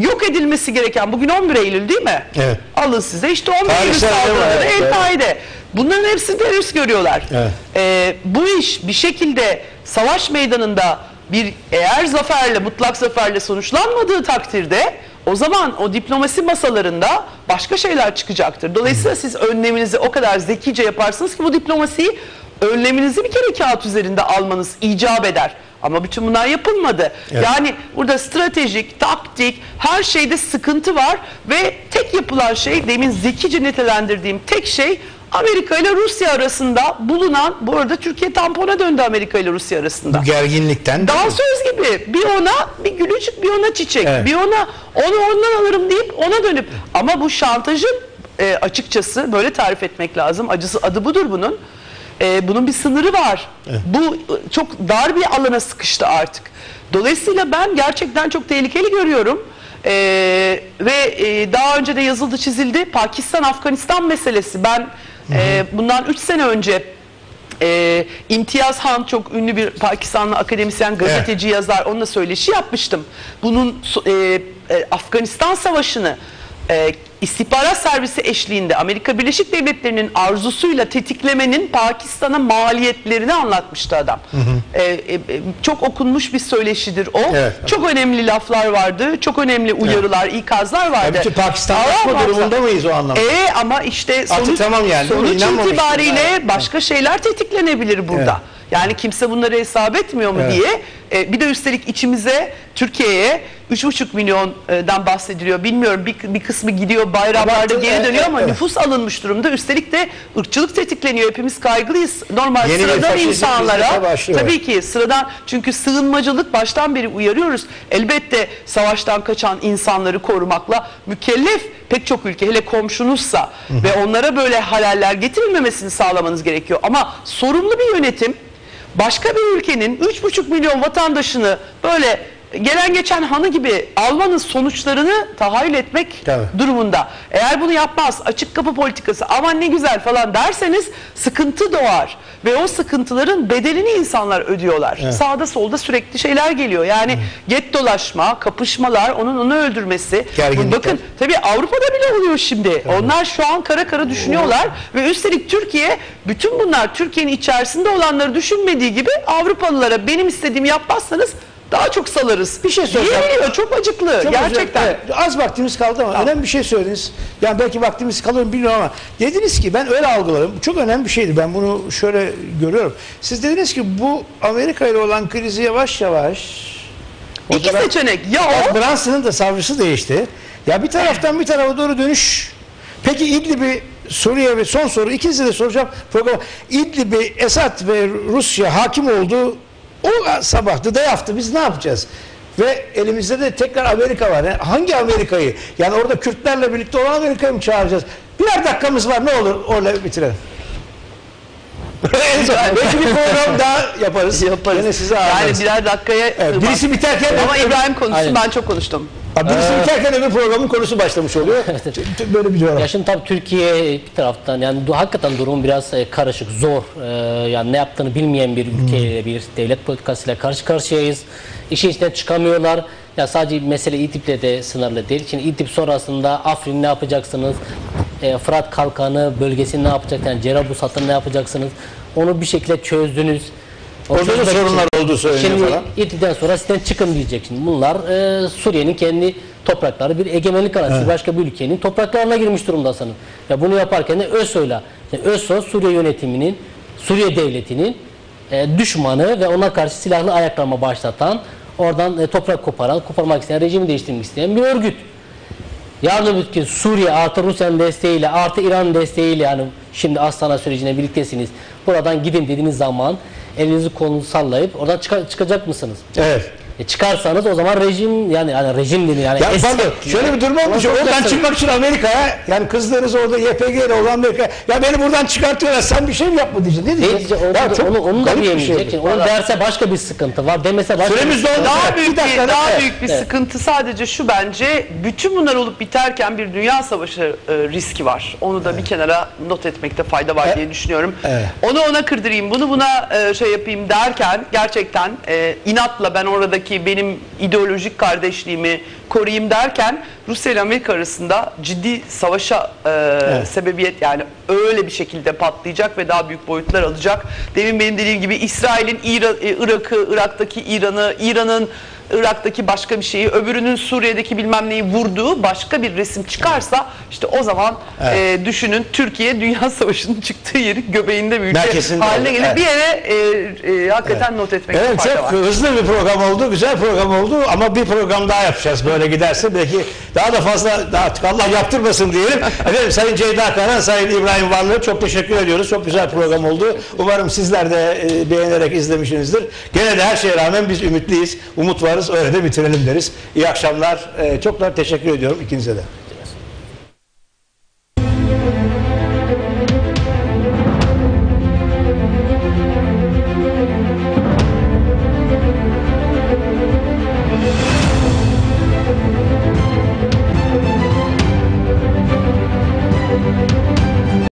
yok edilmesi gereken bugün 11 Eylül değil mi? Evet. Alın size işte 11 Eylül saldırıları Evet, El-Kaide. Bunların hepsini terörist görüyorlar. Evet. Ee, bu iş bir şekilde savaş meydanında bir eğer zaferle mutlak zaferle sonuçlanmadığı takdirde o zaman o diplomasi masalarında başka şeyler çıkacaktır. Dolayısıyla siz önleminizi o kadar zekice yaparsınız ki bu diplomasiyi önleminizi bir kere kağıt üzerinde almanız icap eder. Ama bütün bunlar yapılmadı. Evet. Yani burada stratejik, taktik, her şeyde sıkıntı var ve tek yapılan şey demin zekice nitelendirdiğim tek şey Amerika ile Rusya arasında bulunan, bu arada Türkiye tampona döndü Amerika ile Rusya arasında. Bu gerginlikten. Dansöz gibi. Bir ona bir gülücük bir ona çiçek. Evet. bir ona onu ondan alırım deyip ona dönüp. Ama bu şantajın e, açıkçası böyle tarif etmek lazım. Acısı adı budur bunun. E, bunun bir sınırı var. Bu e, çok dar bir alana sıkıştı artık. Dolayısıyla ben gerçekten çok tehlikeli görüyorum. E, ve e, daha önce de yazıldı çizildi. Pakistan Afganistan meselesi. Ben e, bundan 3 sene önce e, İmtiyaz Han çok ünlü bir Pakistanlı akademisyen, gazeteci, yazar. Onunla söyleşi yapmıştım. Bunun e, e, Afganistan Savaşı'nı e, istihbarat servisi eşliğinde Amerika Birleşik Devletleri'nin arzusuyla tetiklemenin Pakistan'a maliyetlerini anlatmıştı adam. E, e, e, çok okunmuş bir söyleşidir o. Evet. Çok önemli laflar vardı. Çok önemli uyarılar, ikazlar vardı. Ya bütün Pakistanlaşma Ama Pakistan- durumunda mıyız o anlamda? e ama işte sonuç, tamam yani, sonuç itibariyle Evet. başka şeyler tetiklenebilir burada. Evet. Yani kimse bunları hesap etmiyor mu Evet. diye. E, bir de üstelik içimize Türkiye'ye 3,5 milyondan bahsediliyor. Bilmiyorum bir, bir kısmı gidiyor bayramlarda geri dönüyor ama evet. nüfus alınmış durumda. Üstelik de ırkçılık tetikleniyor. Hepimiz kaygılıyız. Normal Yeni sıradan insanlara. Tabii ki sıradan çünkü sığınmacılık baştan beri uyarıyoruz. Elbette savaştan kaçan insanları korumakla mükellef pek çok ülke hele komşunuzsa ve onlara böyle halaller getirilmemesini sağlamanız gerekiyor. Ama sorumlu bir yönetim başka bir ülkenin 3,5 milyon vatandaşını böyle gelen geçen hanı gibi almanın sonuçlarını tahayyül etmek Tabii. durumunda. Eğer bunu yapmaz, açık kapı politikası aman ne güzel falan derseniz sıkıntı doğar. Ve o sıkıntıların bedelini insanlar ödüyorlar. Sağda solda sürekli şeyler geliyor. Yani get dolaşma, kapışmalar, onun onu öldürmesi. Gerginlikler. Bakın tabii Avrupa'da bile oluyor şimdi. Onlar şu an kara kara düşünüyorlar. Ve üstelik Türkiye, bütün bunlar Türkiye'nin içerisinde olanları düşünmediği gibi Avrupalılara benim istediğimi yapmazsanız daha çok salarız. Bir şey soracağım. Diyebiliyor, çok acıklı Çok gerçekten. evet, az vaktimiz kaldı ama önemli bir şey söylediniz. Yani belki vaktimiz kalır mı bilmiyorum ama dediniz ki ben öyle algılarım. Çok önemli bir şeydi. Ben bunu şöyle görüyorum. Siz dediniz ki bu Amerika ile olan krizi yavaş yavaş İki Orada ben- seçenek. Ya o Fransa'nın da savrısı değişti. Ya bir taraftan bir tarafa doğru dönüş. Peki İdlib'i Suriye ve son soru ikinize de soracağım program. İdlib'i Esad ve Rusya hakim oldu. O sabahtı da yaptı. Biz ne yapacağız? Ve elimizde de tekrar Amerika var. Yani hangi Amerika'yı? Yani orada Kürtlerle birlikte olan Amerika'yı mı çağıracağız? Birer dakikamız var. Ne olur orada bitirelim. Belki bir program daha yaparız. yaparız. Yine size yani birer dakikaya Evet, birisi biterken Ama İbrahim konuşsun Aynen. ben çok konuştum. Ha, birisi biterken öbür programın konusu başlamış oluyor. Böyle bir cevap. Ya şimdi tabii Türkiye bir taraftan yani hakikaten durum biraz e, karışık, zor. E, yani ne yaptığını bilmeyen bir ülkeyle bir devlet politikasıyla karşı karşıyayız. İşin içinden çıkamıyorlar. Ya sadece mesele İdlib'le de sınırlı değil. Şimdi İdlib sonrasında Afrin ne yapacaksınız? E, Fırat Kalkanı bölgesini ne yapacaksınız? Yani Cerablusat'ı ne yapacaksınız? Onu bir şekilde çözdünüz. Orada da çözmek için- sorunlar olduğu söyleniyor Şimdi falan. İdlib'den sonra sizden çıkın diyecek. Şimdi bunlar e, Suriye'nin kendi toprakları bir egemenlik arazisi başka bir ülkenin topraklarına girmiş durumdasınız. Ve bunu yaparken de ÖSO'yla yani ÖSO Suriye yönetiminin Suriye devletinin e, düşmanı ve ona karşı silahlı ayaklanma başlatan oradan e, toprak koparan, koparmak isteyen, rejimi değiştirmek isteyen bir örgüt. Öbür gün Suriye artı Rusya'nın desteğiyle artı İran desteğiyle yani şimdi Astana sürecine birliktesiniz. Buradan gidin dediğiniz zaman elinizi kolunuzu sallayıp oradan çıka- çıkacak mısınız? Evet. E çıkarsanız o zaman rejim yani yani rejim dedi yani Ya eski- pardon şöyle bir durum olmuş. Oradan olacaksın. çıkmak için Amerika'ya yani kızdığınız orada YPG ile olan Amerika ya beni buradan çıkartıyorlar sen bir şey mi yapma diyeceksin. Ne diyeceksin? diyecek? Ya Onu, çok onu, onu da diyemeyecek. şey bu. Şimdi onu derse başka bir sıkıntı var. Demese başka Süremiz bir sıkıntı var. Daha büyük bir, dakika, daha evet. büyük bir Evet. sıkıntı sadece şu bence bütün bunlar olup biterken bir dünya savaşı e, riski var. Onu da bir kenara not etmekte fayda var Evet. diye düşünüyorum. Evet. Onu ona kırdırayım, bunu buna e, şey yapayım derken gerçekten e, inatla ben oradaki benim ideolojik kardeşliğimi koruyayım derken Rusya ile Amerika arasında ciddi savaşa e, sebebiyet yani öyle bir şekilde patlayacak ve daha büyük boyutlar alacak. Demin benim dediğim gibi İsrail'in İra- Irak'ı, Irak'taki İran'ı, İran'ın Irak'taki başka bir şeyi, öbürünün Suriye'deki bilmem neyi vurduğu başka bir resim çıkarsa işte o zaman e, düşünün Türkiye Dünya Savaşı'nın çıktığı yeri göbeğinde bir ülke Merkezinde haline gelir. evet. Bir yere e, e, hakikaten not etmekte Evet fayda çok var. hızlı bir program oldu, güzel program oldu ama bir program daha yapacağız böyle giderse belki daha da fazla daha artık Allah yaptırmasın diyelim. Efendim Sayın Ceyda Karan, Sayın İbrahim Varlı çok teşekkür ediyoruz. Çok güzel program oldu. Umarım sizler de e, beğenerek izlemişsinizdir. Gene de her şeye rağmen biz ümitliyiz, umut varız öyle de bitirelim deriz. İyi akşamlar. E, çok da teşekkür ediyorum ikinize de.